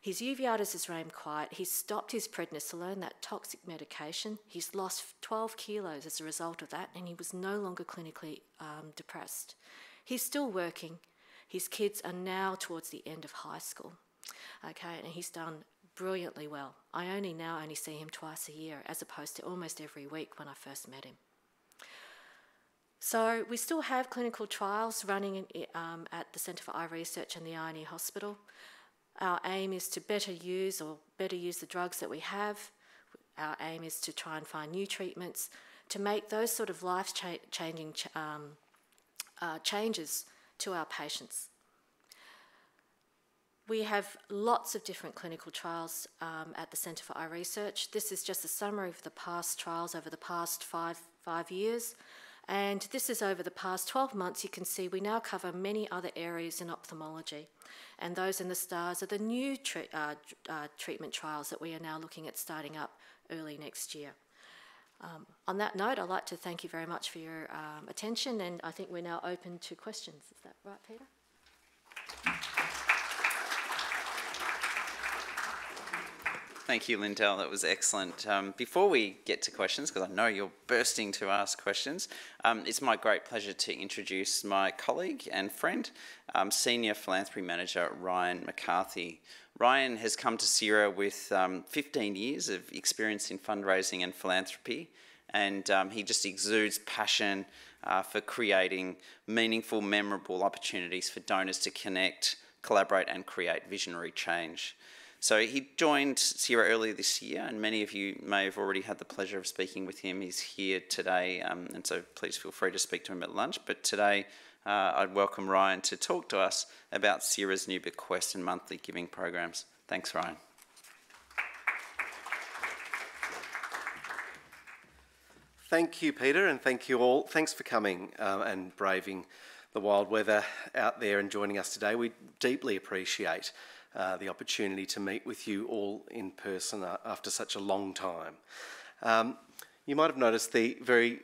[SPEAKER 10] His uveitis has remained quiet. He's stopped his prednisolone, that toxic medication. He's lost 12 kilos as a result of that, and he was no longer clinically um, depressed. He's still working. His kids are now towards the end of high school. Okay, and he's done brilliantly well. I only now only see him twice a year, as opposed to almost every week when I first met him. So we still have clinical trials running in, um, at the Centre for Eye Research and the Eye Hospital. Our aim is to better use or better use the drugs that we have. Our aim is to try and find new treatments to make those sort of life-changing ch um, uh, changes to our patients. We have lots of different clinical trials um, at the Centre for Eye Research. This is just a summary of the past trials over the past five, five years. And this is over the past 12 months, you can see we now cover many other areas in ophthalmology. And those in the stars are the new uh, uh, treatment trials that we are now looking at starting up early next year. Um, on that note, I'd like to thank you very much for your um, attention, and I think we're now open to questions. Is that right, Peter?
[SPEAKER 9] Thank you, Lyndell. That was excellent. Um, before we get to questions, because I know you're bursting to ask questions, um, it's my great pleasure to introduce my colleague and friend, um, Senior Philanthropy Manager Ryan McCarthy. Ryan has come to CERA with um, 15 years of experience in fundraising and philanthropy, and um, he just exudes passion uh, for creating meaningful, memorable opportunities for donors to connect, collaborate, and create visionary change. So he joined CERA earlier this year, and many of you may have already had the pleasure of speaking with him. He's here today, um, and so please feel free to speak to him at lunch. But today, uh, I'd welcome Ryan to talk to us about CERA's new bequest and monthly giving programs. Thanks, Ryan.
[SPEAKER 11] Thank you, Peter, and thank you all. Thanks for coming uh, and braving the wild weather out there and joining us today. We deeply appreciate uh, the opportunity to meet with you all in person uh, after such a long time. Um, you might have noticed the very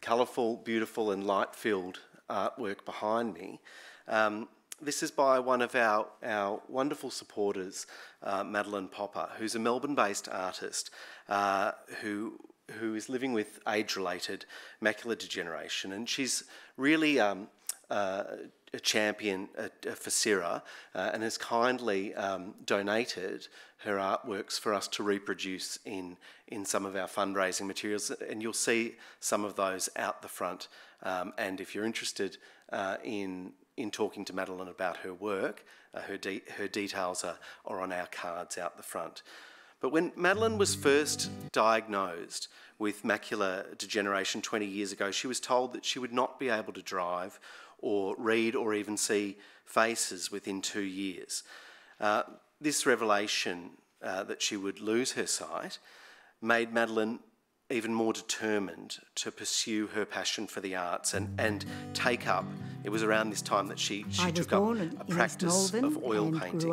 [SPEAKER 11] colourful, beautiful, and light filled artwork behind me. Um, this is by one of our, our wonderful supporters, uh, Madeline Popper, who's a Melbourne based artist uh, who, who is living with age related macular degeneration. And she's really um, uh, a champion for CERA uh, and has kindly um, donated her artworks for us to reproduce in, in some of our fundraising materials. And you'll see some of those out the front. Um, and if you're interested uh, in, in talking to Madeline about her work, uh, her, de her details are, are on our cards out the front. But when Madeline was first diagnosed with macular degeneration 20 years ago, she was told that she would not be able to drive or read or even see faces within two years. Uh, this revelation uh, that she would lose her sight made Madeline even more determined to pursue her passion for the arts and, and take up. It was around this time that she, she took up a practice of oil painting.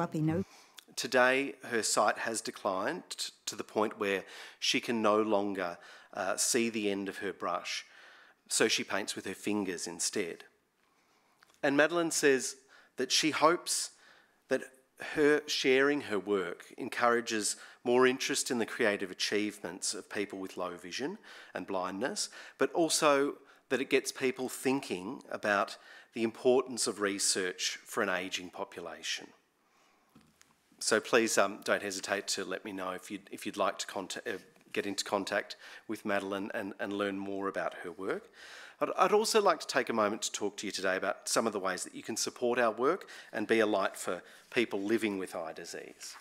[SPEAKER 11] Today, her sight has declined to the point where she can no longer uh, see the end of her brush, so she paints with her fingers instead. And Madeline says that she hopes that her sharing her work encourages more interest in the creative achievements of people with low vision and blindness, but also that it gets people thinking about the importance of research for an ageing population. So please um, don't hesitate to let me know if you'd, if you'd like to contact, uh, get into contact with Madeline and, and learn more about her work. I'd, also like to take a moment to talk to you today about some of the ways that you can support our work and be a light for people living with eye disease.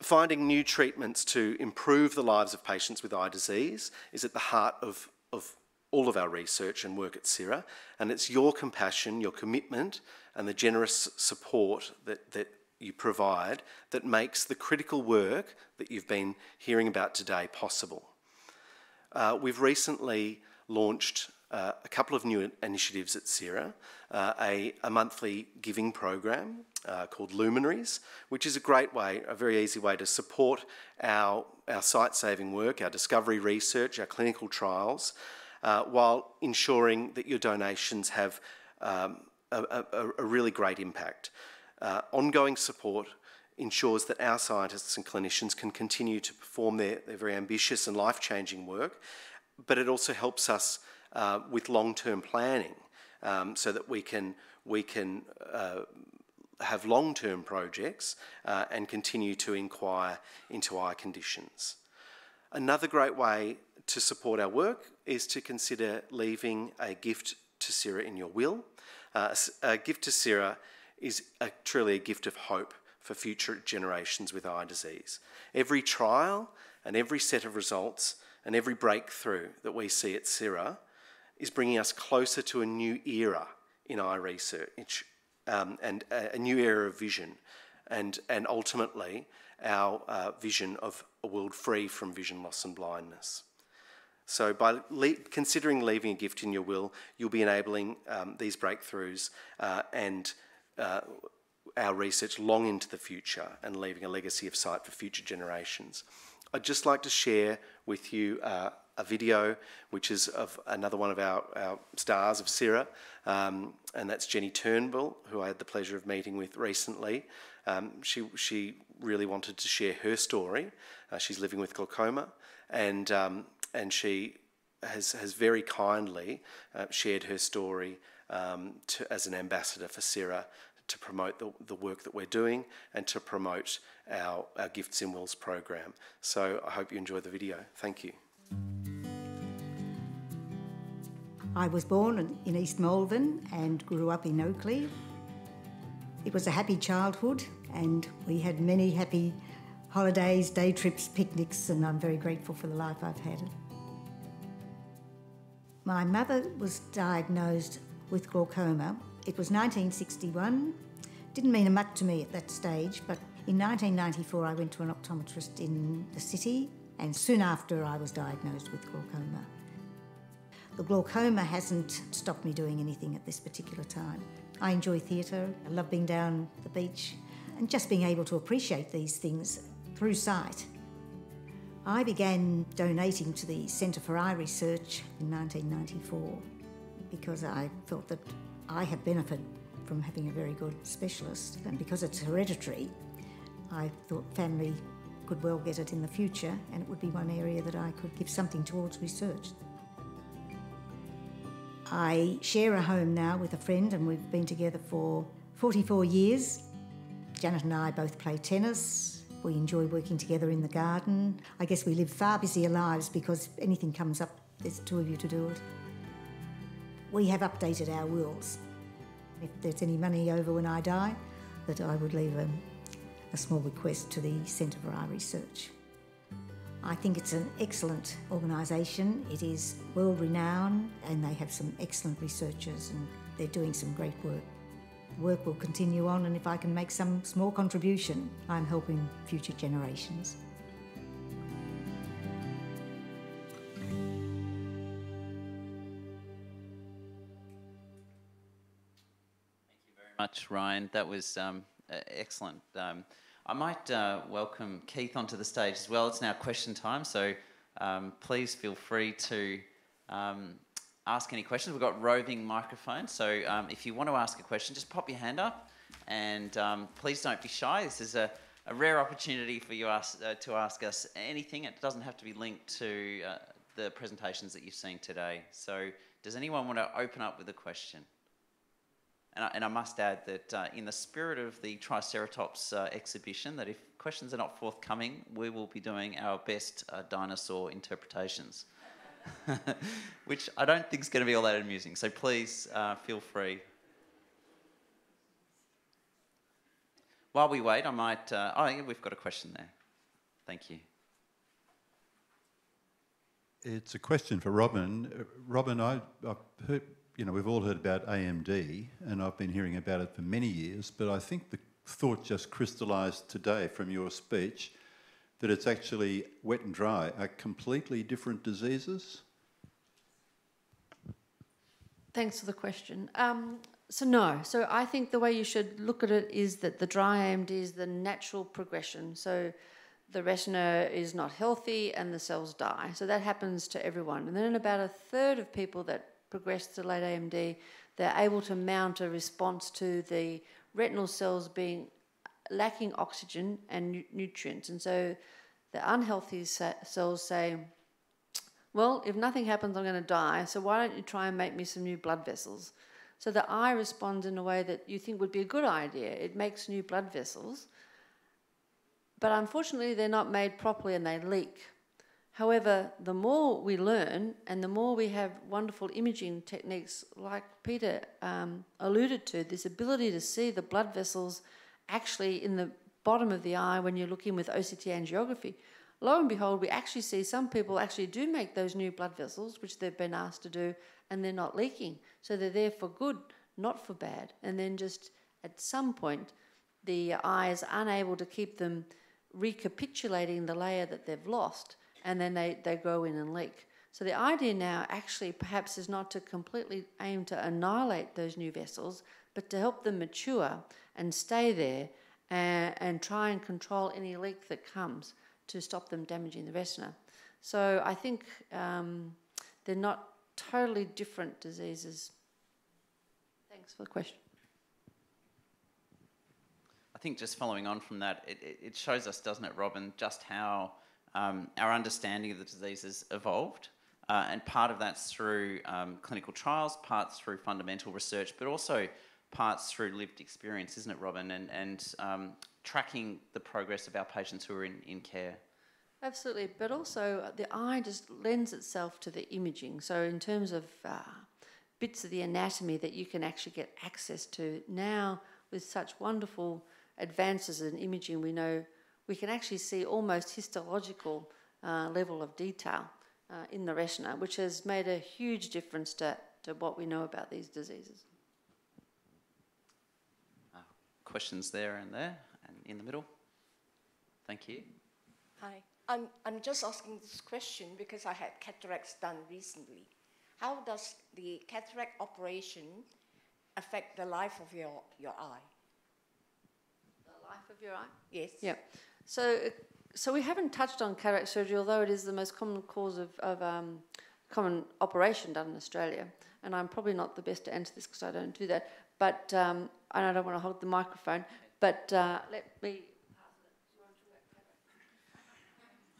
[SPEAKER 11] Finding new treatments to improve the lives of patients with eye disease is at the heart of, of all of our research and work at CERA, and it's your compassion, your commitment, and the generous support that, that you provide that makes the critical work that you've been hearing about today possible. Uh, we've recently launched uh, a couple of new initiatives at CERA, uh, a, a, monthly giving program uh, called Luminaries, which is a great way, a very easy way to support our, our sight-saving work, our discovery research, our clinical trials, uh, while ensuring that your donations have um, a, a, a, really great impact. Uh, ongoing support ensures that our scientists and clinicians can continue to perform their, their very ambitious and life-changing work but it also helps us uh, with long-term planning um, so that we can, we can uh, have long-term projects uh, and continue to inquire into eye conditions. Another great way to support our work is to consider leaving a gift to CERA in your will. Uh, a gift to CERA is a, truly a gift of hope for future generations with eye disease. Every trial and every set of results and every breakthrough that we see at CERA is bringing us closer to a new era in eye research um, and a, a, new era of vision and, and ultimately our uh, vision of a world free from vision loss and blindness. So by le considering leaving a gift in your will, you'll be enabling um, these breakthroughs uh, and uh, our research long into the future and leaving a legacy of sight for future generations. I'd just like to share with you uh, a video which is of another one of our, our stars of CERA, um, and that's Jenny Turnbull, who I had the pleasure of meeting with recently. Um, she, she really wanted to share her story. Uh, she's living with glaucoma, and, um, and she has, has very kindly uh, shared her story um, to, as an ambassador for CERA to promote the, the work that we're doing and to promote our, our Gifts in Wills program. So I hope you enjoy the video. Thank you.
[SPEAKER 12] I was born in East Malvern and grew up in Oakleigh. It was a happy childhood and we had many happy holidays, day trips, picnics, and I'm very grateful for the life I've had. My mother was diagnosed with glaucoma. It was 1961. Didn't mean a much to me at that stage, but in 1994 I went to an optometrist in the city, and soon after I was diagnosed with glaucoma. The glaucoma hasn't stopped me doing anything at this particular time. I enjoy theatre, I love being down the beach, and just being able to appreciate these things through sight. I began donating to the Centre for Eye Research in 1994 because I felt that I had benefited from having a very good specialist, and because it's hereditary, I thought family could well get it in the future, and it would be one area that I could give something towards research. I share a home now with a friend, and we've been together for 44 years. Janet and I both play tennis. We enjoy working together in the garden. I guess we live far busier lives because anything comes up, there's two of you to do it. We have updated our wills. If there's any money over when I die, that I would leave a, a small bequest to the Centre for Eye Research. I think it's an excellent organisation. It is world renowned and they have some excellent researchers and they're doing some great work. Work will continue on, and if I can make some small contribution, I'm helping future generations.
[SPEAKER 9] Thank you very much, Ryan. That was um, excellent. Um, I might uh, welcome Keith onto the stage as well. It's now question time, so um, please feel free to um, ask any questions. We've got roving microphones, so um, if you want to ask a question, just pop your hand up, and um, please don't be shy. This is a, a rare opportunity for you ask, uh, to ask us anything. It doesn't have to be linked to uh, the presentations that you've seen today. So, does anyone want to open up with a question? And I, and I, must add that uh, in the spirit of the Triceratops uh, exhibition, that if questions are not forthcoming, we will be doing our best uh, dinosaur interpretations, which I don't think is going to be all that amusing. So please uh, feel free. While we wait, I might. Uh, oh, yeah, we've got a question there. Thank you.
[SPEAKER 13] It's a question for Robyn. Uh, Robyn, I, I've heard you know, we've all heard about AMD, and I've been hearing about it for many years, but I think the thought just crystallised today from your speech that it's actually wet and dry are completely different diseases?
[SPEAKER 3] Thanks for the question. Um, so no, so I think the way you should look at it is that the dry AMD is the natural progression. So the retina is not healthy and the cells die. So that happens to everyone. And then about a third of people that progress to late AMD, they're able to mount a response to the retinal cells being lacking oxygen and nu nutrients. And so the unhealthy cells say, well, if nothing happens, I'm going to die, so why don't you try and make me some new blood vessels? So the eye responds in a way that you think would be a good idea. It makes new blood vessels, but unfortunately, they're not made properly and they leak. However, the more we learn and the more we have wonderful imaging techniques, like Peter um, alluded to, this ability to see the blood vessels actually in the bottom of the eye when you're looking with OCT angiography, lo and behold, we actually see some people actually do make those new blood vessels, which they've been asked to do, and they're not leaking. So they're there for good, not for bad. And then just at some point, the eye is unable to keep them recapitulating the layer that they've lost and then they, they grow in and leak. So the idea now actually perhaps is not to completely aim to annihilate those new vessels, but to help them mature and stay there and, and try and control any leak that comes to stop them damaging the retina. So I think um, they're not totally different diseases. Thanks for the question.
[SPEAKER 9] I think just following on from that, it, it shows us, doesn't it, Robyn, just how um, our understanding of the disease has evolved. Uh, and part of that's through um, clinical trials, parts through fundamental research, but also parts through lived experience, isn't it, Robyn? And, and um, tracking the progress of our patients who are in, in care.
[SPEAKER 3] Absolutely, but also uh, the eye just lends itself to the imaging. So, in terms of uh, bits of the anatomy that you can actually get access to now, with such wonderful advances in imaging, we know we can actually see almost histological uh, level of detail uh, in the retina, which has made a huge difference to, to what we know about these diseases.
[SPEAKER 9] Uh, questions there and there, and in the middle. Thank you.
[SPEAKER 14] Hi. I'm, I'm just asking this question because I had cataracts done recently. How does the cataract operation affect the life of your, your eye?
[SPEAKER 3] The life of your eye?
[SPEAKER 14] Yes.
[SPEAKER 3] Yeah. So, so we haven't touched on cataract surgery, although it is the most common cause of, of um, common operation done in Australia. And I'm probably not the best to answer this because I don't do that. But um, and I don't want to hold the microphone. But uh, let me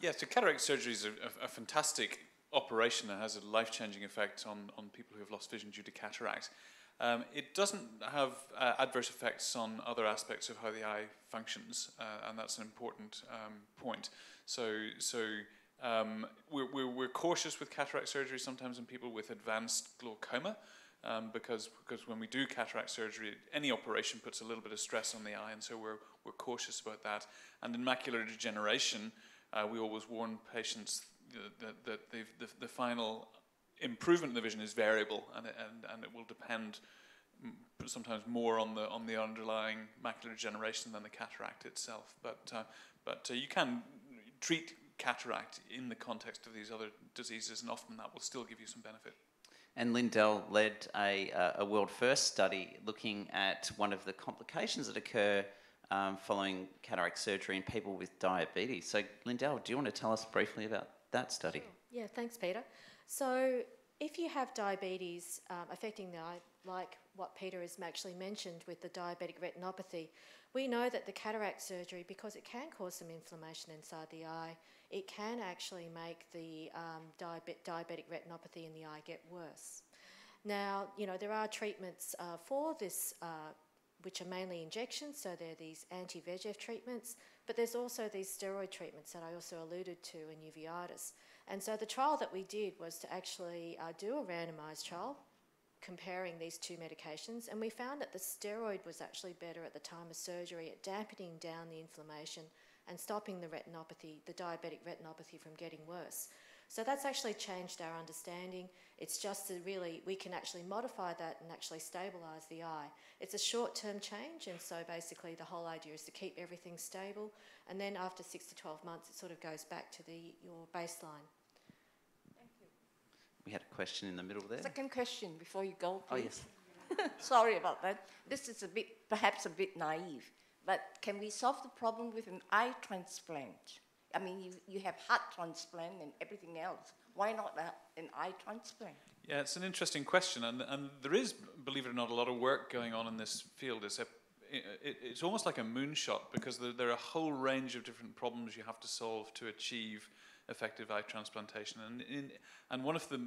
[SPEAKER 1] Yeah, so cataract surgery is a, a, a fantastic operation that has a life-changing effect on, on people who have lost vision due to cataract. Um, it doesn't have uh, adverse effects on other aspects of how the eye functions, uh, and that's an important um, point. So, so um, we're, we're, we're, cautious with cataract surgery sometimes in people with advanced glaucoma, um, because, because when we do cataract surgery, any operation puts a little bit of stress on the eye, and so we're, we're cautious about that. And in macular degeneration, uh, we always warn patients that, that the, the, the, final improvement in the vision is variable and, and, and it will depend sometimes more on the on the underlying macular degeneration than the cataract itself. But uh, but uh, you can treat cataract in the context of these other diseases, and often that will still give you some benefit.
[SPEAKER 9] And Lyndell led a, uh, a world first study looking at one of the complications that occur um, following cataract surgery in people with diabetes. So, Lyndell, do you want to tell us briefly about that study?
[SPEAKER 10] Sure. Yeah, thanks, Peter. So, if you have diabetes um, affecting the eye, like what Peter has actually mentioned with the diabetic retinopathy, we know that the cataract surgery, because it can cause some inflammation inside the eye, it can actually make the um, diabetic retinopathy in the eye get worse. Now, you know, there are treatments uh, for this uh, which are mainly injections, so they're these anti-VEGF treatments, but there's also these steroid treatments that I also alluded to in uveitis. And so the trial that we did was to actually uh, do a randomized trial comparing these two medications, and we found that the steroid was actually better at the time of surgery at dampening down the inflammation and stopping the retinopathy, the diabetic retinopathy from getting worse. So that's actually changed our understanding. It's just that really we can actually modify that and actually stabilise the eye. It's a short-term change, and so basically the whole idea is to keep everything stable, and then after six to 12 months, it sort of goes back to the your baseline.
[SPEAKER 14] Thank you.
[SPEAKER 9] We had a question in the middle there.
[SPEAKER 14] Second question before you go,
[SPEAKER 9] oh,
[SPEAKER 14] please.
[SPEAKER 9] Oh, yes.
[SPEAKER 14] Sorry about that. This is a bit, perhaps a bit naive, but can we solve the problem with an eye transplant? I mean, you, you have heart transplant and everything else. Why not a, an eye transplant?
[SPEAKER 1] Yeah, it's an interesting question, and, and there is, believe it or not, a lot of work going on in this field. It's, a, it, it's almost like a moonshot because there, there, are a whole range of different problems you have to solve to achieve effective eye transplantation. And, in, and one of the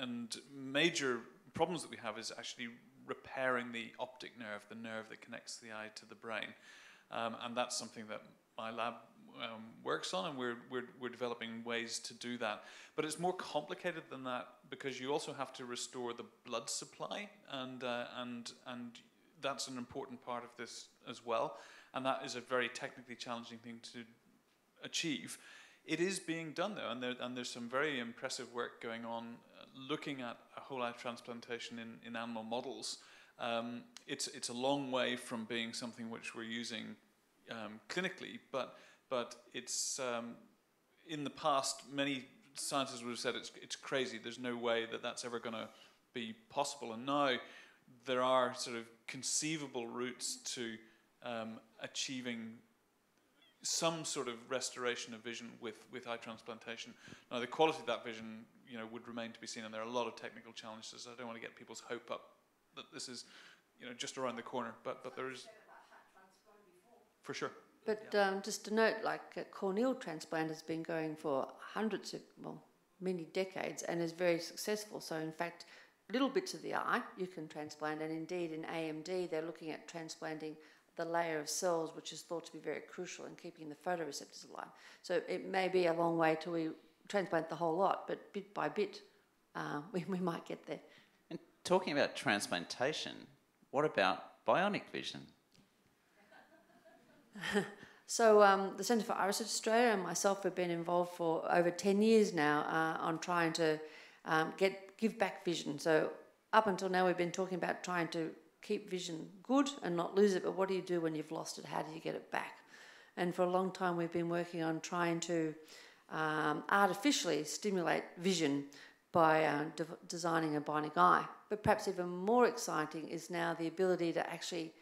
[SPEAKER 1] and major problems that we have is actually repairing the optic nerve, the nerve that connects the eye to the brain. Um, and that's something that my lab um, works on, and we're, we're, we're developing ways to do that. But it's more complicated than that because you also have to restore the blood supply, and, uh, and, and that's an important part of this as well. And that is a very technically challenging thing to achieve. It is being done though, and, there, and there's some very impressive work going on uh, looking at a whole eye transplantation in, in animal models. Um, it's, it's a long way from being something which we're using um, clinically, but but it's um, in the past many scientists would have said it's it's crazy. There's no way that that's ever going to be possible, and now there are sort of conceivable routes to um, achieving some sort of restoration of vision with, with eye transplantation. Now, the quality of that vision, you know, would remain to be seen, and there are a lot of technical challenges. I don't want to get people's hope up that this is, you know, just around the corner, but but there is. For sure.
[SPEAKER 3] But um, just to note, like uh, corneal transplant has been going for hundreds of, well, many decades and is very successful. So, in fact, little bits of the eye you can transplant, and indeed in AMD, they're looking at transplanting the layer of cells, which is thought to be very crucial in keeping the photoreceptors alive. So, it may be a long way till we transplant the whole lot, but bit by bit, uh, we, we might get there.
[SPEAKER 9] And talking about transplantation, what about bionic vision?
[SPEAKER 3] so um, the Centre for Eye Research Australia and myself have been involved for over 10 years now uh, on trying to um, get give back vision. So up until now we've been talking about trying to keep vision good and not lose it, but what do you do when you've lost it? How do you get it back? And for a long time we've been working on trying to um, artificially stimulate vision by uh, de designing a bionic eye. But perhaps even more exciting is now the ability to actually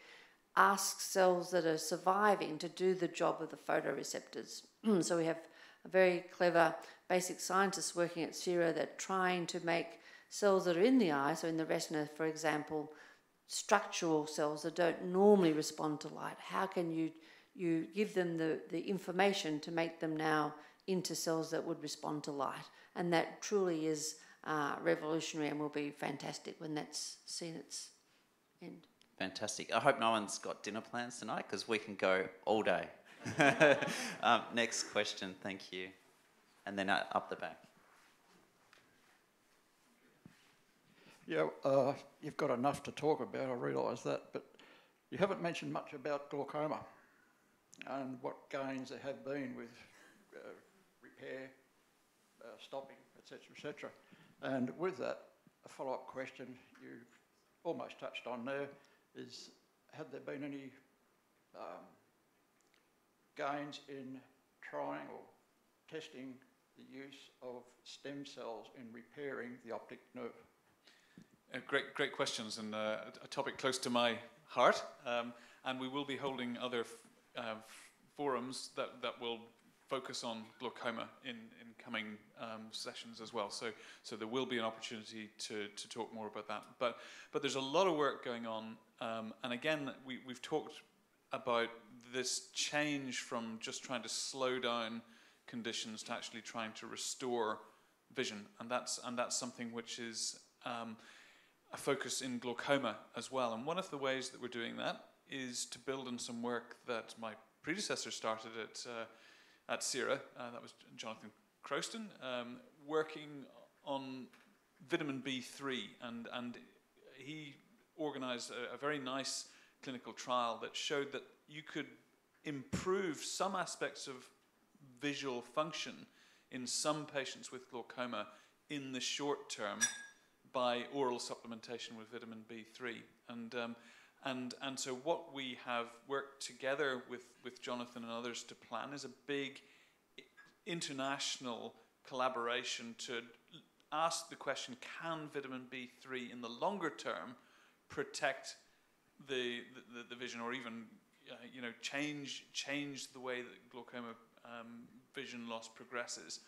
[SPEAKER 3] ask cells that are surviving to do the job of the photoreceptors. so we have a very clever basic scientists working at CERA that trying to make cells that are in the eye, so in the retina, for example, structural cells that don't normally respond to light. How can you you give them the, the information to make them now into cells that would respond to light? And that truly is uh, revolutionary and will be fantastic when that's seen its end.
[SPEAKER 9] Fantastic. I hope no one's got dinner plans tonight because we can go all day. um, next question, thank you. And then uh, up the back.
[SPEAKER 15] Yeah, uh, you've got enough to talk about, I realise that, but you haven't mentioned much about glaucoma and what gains there have been with uh, repair, uh, stopping, etc., etc. And with that, a follow-up question you almost touched on there is, had there been any um, gains in trying or testing the use of stem cells in repairing the optic nerve?
[SPEAKER 1] Uh, great, great questions, and uh, a topic close to my heart. Um, and we will be holding other uh, forums that, that will focus on glaucoma in, in coming um, sessions as well. So, so there will be an opportunity to, to talk more about that. But, but there's a lot of work going on. Um, and again, we, we've talked about this change from just trying to slow down conditions to actually trying to restore vision. And that's, and that's something which is um, a focus in glaucoma as well. And one of the ways that we're doing that is to build on some work that my predecessor started at uh, at CERA, uh, that was Jonathan Crowston, um, working on vitamin B3, and, and he organized a, a very nice clinical trial that showed that you could improve some aspects of visual function in some patients with glaucoma in the short term by oral supplementation with vitamin B3. And, um, and, and so what we have worked together with, with Jonathan and others to plan is a big international collaboration to ask the question, can vitamin B3 in the longer term protect the, the, the vision or even uh, you know, change, change the way that glaucoma um, vision loss progresses?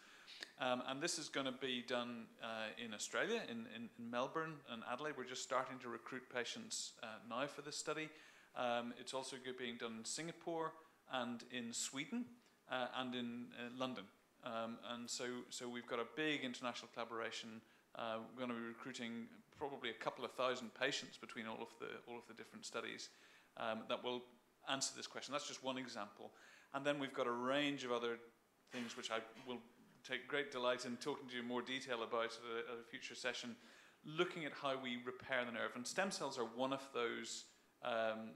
[SPEAKER 1] Um, and this is going to be done uh, in Australia, in, in, in, Melbourne and Adelaide. We're just starting to recruit patients uh, now for this study. Um, it's also being done in Singapore and in Sweden uh, and in uh, London. Um, and so, so we've got a big international collaboration. Uh, we're going to be recruiting probably a couple of thousand patients between all of the, all of the different studies um, that will answer this question. That's just one example. And then we've got a range of other things which I will take great delight in talking to you in more detail about at a, at a future session, looking at how we repair the nerve. And stem cells are one of those um,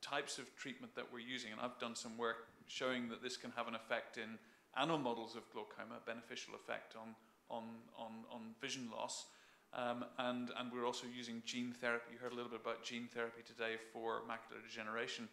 [SPEAKER 1] types of treatment that we're using. And I've done some work showing that this can have an effect in animal models of glaucoma, a beneficial effect on, on, on, on vision loss. Um, and, and we're also using gene therapy. You heard a little bit about gene therapy today for macular degeneration.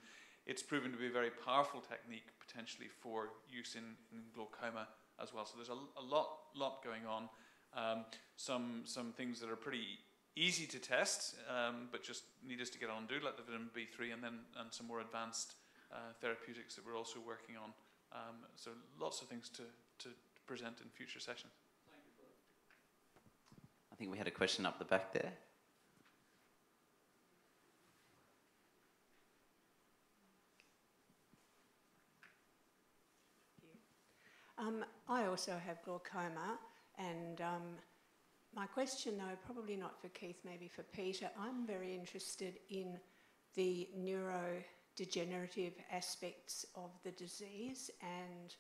[SPEAKER 1] It's proven to be a very powerful technique potentially for use in, in glaucoma as well. So there's a, a lot, lot going on. Um, some, some things that are pretty easy to test, um, but just need us to get on and do, like the vitamin B3, and then and some more advanced uh, therapeutics that we're also working on. Um, so lots of things to, to present in future sessions.
[SPEAKER 9] I think we had a question up the back there.
[SPEAKER 16] Also have glaucoma, and um, my question, though, probably not for Keith, maybe for Peter, I'm very interested in the neurodegenerative aspects of the disease. And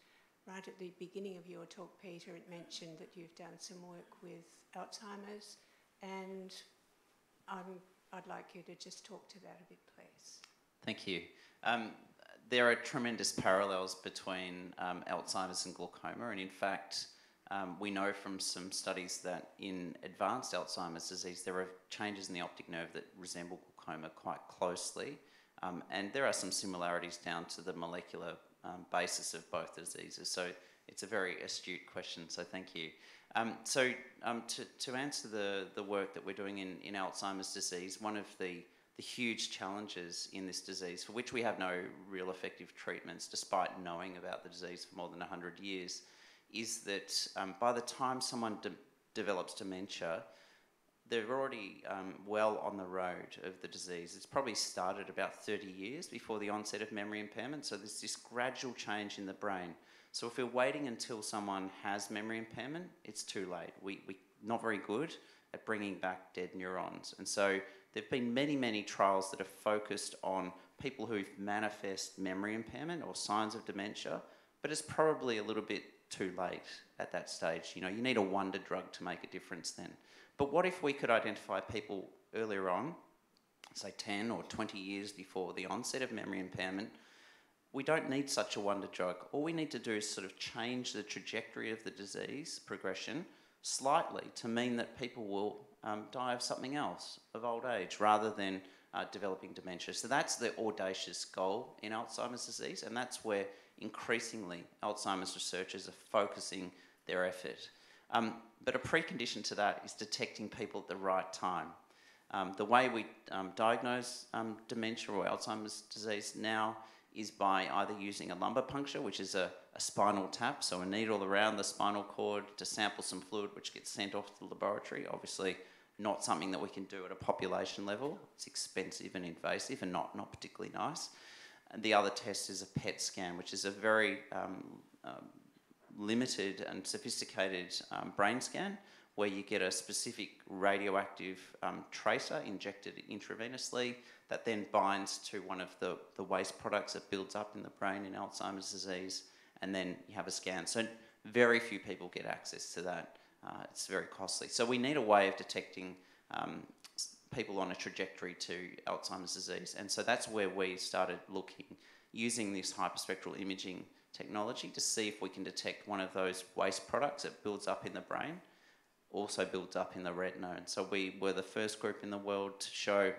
[SPEAKER 16] right at the beginning of your talk, Peter, it mentioned that you've done some work with Alzheimer's, and I'm, I'd like you to just talk to that a bit, please.
[SPEAKER 9] Thank you. Um, there are tremendous parallels between um, Alzheimer's and glaucoma, and in fact, um, we know from some studies that in advanced Alzheimer's disease, there are changes in the optic nerve that resemble glaucoma quite closely. Um, and there are some similarities down to the molecular um, basis of both diseases. So it's a very astute question, so thank you. Um, so um, to, to answer the, the work that we're doing in, in Alzheimer's disease, one of the, huge challenges in this disease, for which we have no real effective treatments despite knowing about the disease for more than 100 years, is that um, by the time someone de develops dementia, they're already um, well on the road of the disease. It's probably started about 30 years before the onset of memory impairment, so there's this gradual change in the brain. So if we're waiting until someone has memory impairment, it's too late. We, we're not very good at bringing back dead neurons. And so there have been many, many trials that have focused on people who've manifest memory impairment or signs of dementia, but it's probably a little bit too late at that stage. You know, you need a wonder drug to make a difference then. But what if we could identify people earlier on, say 10 or 20 years before the onset of memory impairment? We don't need such a wonder drug. All we need to do is sort of change the trajectory of the disease progression slightly to mean that people will um, die of something else, of old age, rather than uh, developing dementia. So that's the audacious goal in Alzheimer's disease, and that's where increasingly Alzheimer's researchers are focusing their effort. Um, but a precondition to that is detecting people at the right time. Um, the way we um, diagnose um, dementia or Alzheimer's disease now is by either using a lumbar puncture, which is a, a, spinal tap, so a needle around the spinal cord to sample some fluid which gets sent off to the laboratory. Obviously, not something that we can do at a population level. It's expensive and invasive and not, not particularly nice. And the other test is a PET scan, which is a very um, um, limited and sophisticated um, brain scan where you get a specific radioactive um, tracer injected intravenously that then binds to one of the, the waste products that builds up in the brain in Alzheimer's disease, and then you have a scan. So very few people get access to that. Uh, it's very costly. So we need a way of detecting um, people on a trajectory to Alzheimer's disease. And so that's where we started looking, using this hyperspectral imaging technology to see if we can detect one of those waste products that builds up in the brain, also builds up in the retina. And so we were the first group in the world to show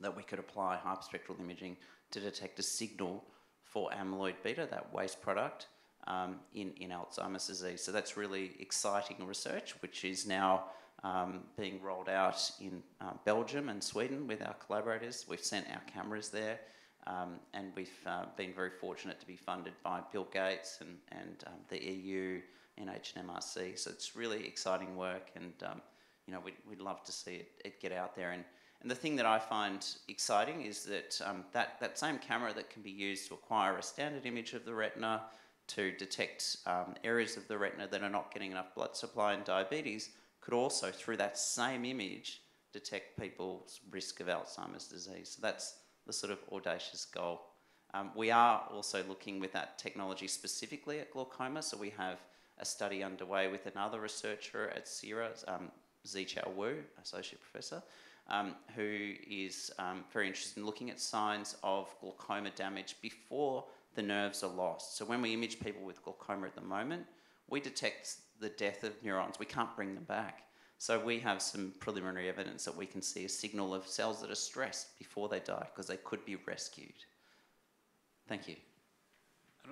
[SPEAKER 9] that we could apply hyperspectral imaging to detect a signal for amyloid beta, that waste product, um, in, in Alzheimer's disease. So that's really exciting research, which is now um, being rolled out in uh, Belgium and Sweden with our collaborators. We've sent our cameras there. Um, and we've uh, been very fortunate to be funded by Bill Gates and, and um, the EU, and MRC. So it's really exciting work, and um, you know we'd, we'd love to see it, it, get out there. And, and the thing that I find exciting is that, um, that that same camera that can be used to acquire a standard image of the retina to detect um, areas of the retina that are not getting enough blood supply in diabetes could also, through that same image, detect people's risk of Alzheimer's disease. So that's the sort of audacious goal. Um, we are also looking with that technology specifically at glaucoma. So we have a study underway with another researcher at CERA, um, Zhichao Wu, associate professor, um, who is um, very interested in looking at signs of glaucoma damage before the nerves are lost. So when we image people with glaucoma at the moment, we detect the death of neurons. We can't bring them back. So we have some preliminary evidence that we can see a signal of cells that are stressed before they die because they could be rescued. Thank you.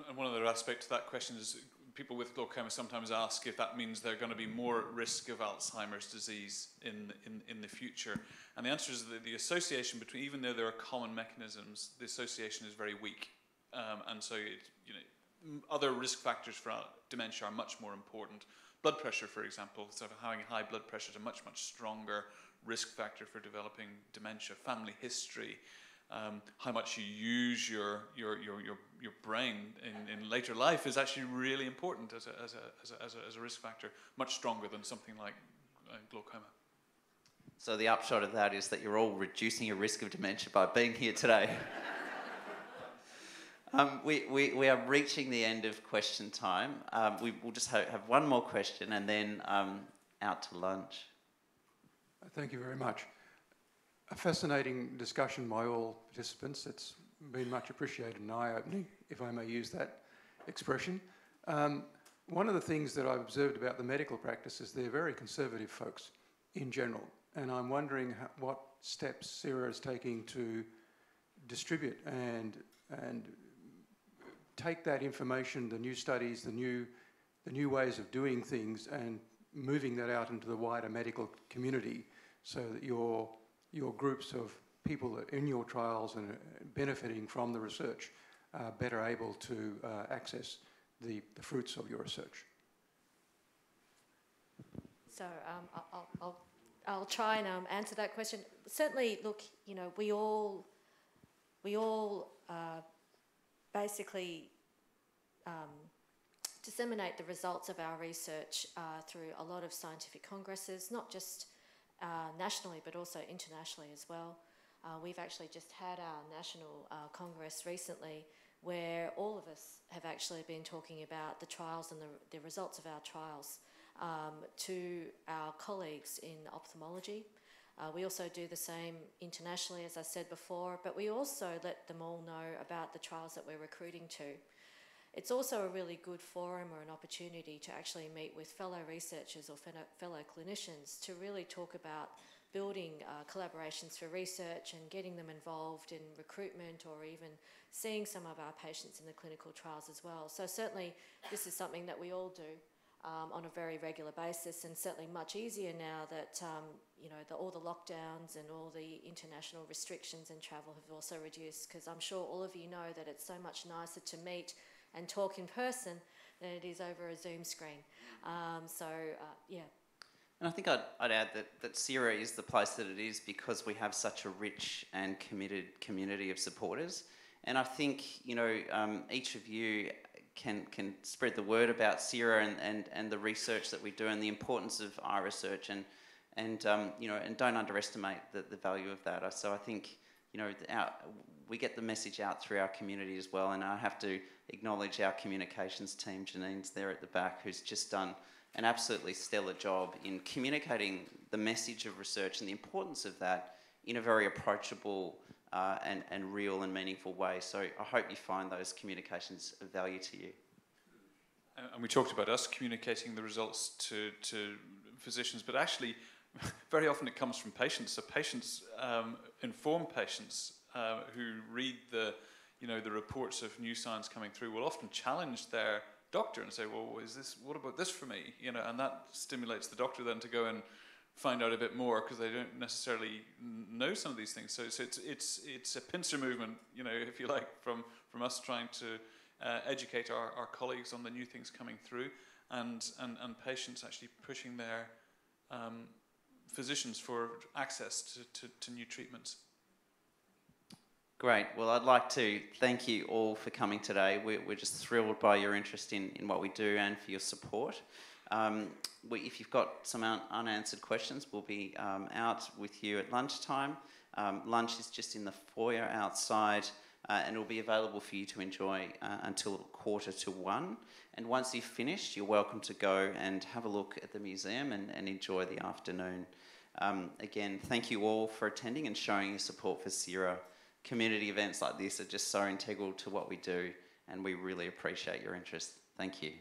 [SPEAKER 1] And one other aspect to that question is people with glaucoma sometimes ask if that means they're going to be more at risk of Alzheimer's disease in, in, in the future. And the answer is that the association between, even though there are common mechanisms, the association is very weak. Um, and so, it, you know, other risk factors for dementia are much more important. Blood pressure, for example, so having high blood pressure is a much, much stronger risk factor for developing dementia. Family history, um, how much you use your your your your, your brain in, in later life is actually really important as a, as, a, as, a, as, a, as a risk factor, much stronger than something like uh, glaucoma.
[SPEAKER 9] So the upshot of that is that you're all reducing your risk of dementia by being here today. um, we, we, we are reaching the end of question time. Um, we will just ha- have one more question and then um, out to lunch.
[SPEAKER 17] Thank you very much. A fascinating discussion by all participants. It's been much appreciated and eye-opening, if I may use that expression. Um, one of the things that I've observed about the medical practice is they're very conservative folks in general, and I'm wondering what steps CERA is taking to distribute and and take that information, the new studies, the new the new ways of doing things, and moving that out into the wider medical community, so that your your groups of people that are in your trials and benefiting from the research are better able to uh, access the, the fruits of your research.
[SPEAKER 10] So um, I'll, I'll, I'll try and um, answer that question. Certainly, look, you know, we all we all uh, basically um, disseminate the results of our research uh, through a lot of scientific congresses, not just uh, nationally but also internationally as well. Uh, we've actually just had our national uh, congress recently where all of us have actually been talking about the trials and the, the results of our trials um, to our colleagues in ophthalmology. Uh, we also do the same internationally, as I said before, but we also let them all know about the trials that we're recruiting to. It's also a really good forum or an opportunity to actually meet with fellow researchers or fellow clinicians to really talk about building uh, collaborations for research and getting them involved in recruitment or even seeing some of our patients in the clinical trials as well. So certainly this is something that we all do um, on a very regular basis and certainly much easier now that um, you know the, all the lockdowns and all the international restrictions and travel have also reduced because I'm sure all of you know that it's so much nicer to meet and talk in person than it is over a Zoom screen. Um, so, uh, yeah.
[SPEAKER 9] And I think I'd, I'd add that, that CERA is the place that it is because we have such a rich and committed community of supporters. And I think, you know, um, each of you can, can spread the word about CERA and, and, and the research that we do and the importance of our research and, and um, you know, and don't underestimate the, the value of that. So I think, you know, our, we get the message out through our community as well. And I have to acknowledge our communications team, Janine's there at the back, who's just done an absolutely stellar job in communicating the message of research and the importance of that in a very approachable uh, and, and real and meaningful way. So I hope you find those communications of value to you.
[SPEAKER 1] And we talked about us communicating the results to, to physicians, but actually, very often it comes from patients. So patients um, inform patients uh, who read the you know, the reports of new science coming through will often challenge their doctor and say, well, is this, what about this for me? You know, and that stimulates the doctor then to go and find out a bit more because they don't necessarily know some of these things. So, so it's, it's, it's a pincer movement, you know, if you like, from, from us trying to uh, educate our, our colleagues on the new things coming through and, and, and patients actually pushing their um, physicians for access to, to, to new treatments.
[SPEAKER 9] Great. Well, I'd like to thank you all for coming today. We're, we're just thrilled by your interest in, in what we do and for your support. Um, we, if you've got some un- unanswered questions, we'll be um, out with you at lunchtime. Um, lunch is just in the foyer outside uh, and will be available for you to enjoy uh, until quarter to one. And once you've finished, you're welcome to go and have a look at the museum and, and enjoy the afternoon. Um, again, thank you all for attending and showing your support for CERA community events like this are just so integral to what we do, and we really appreciate your interest. Thank you.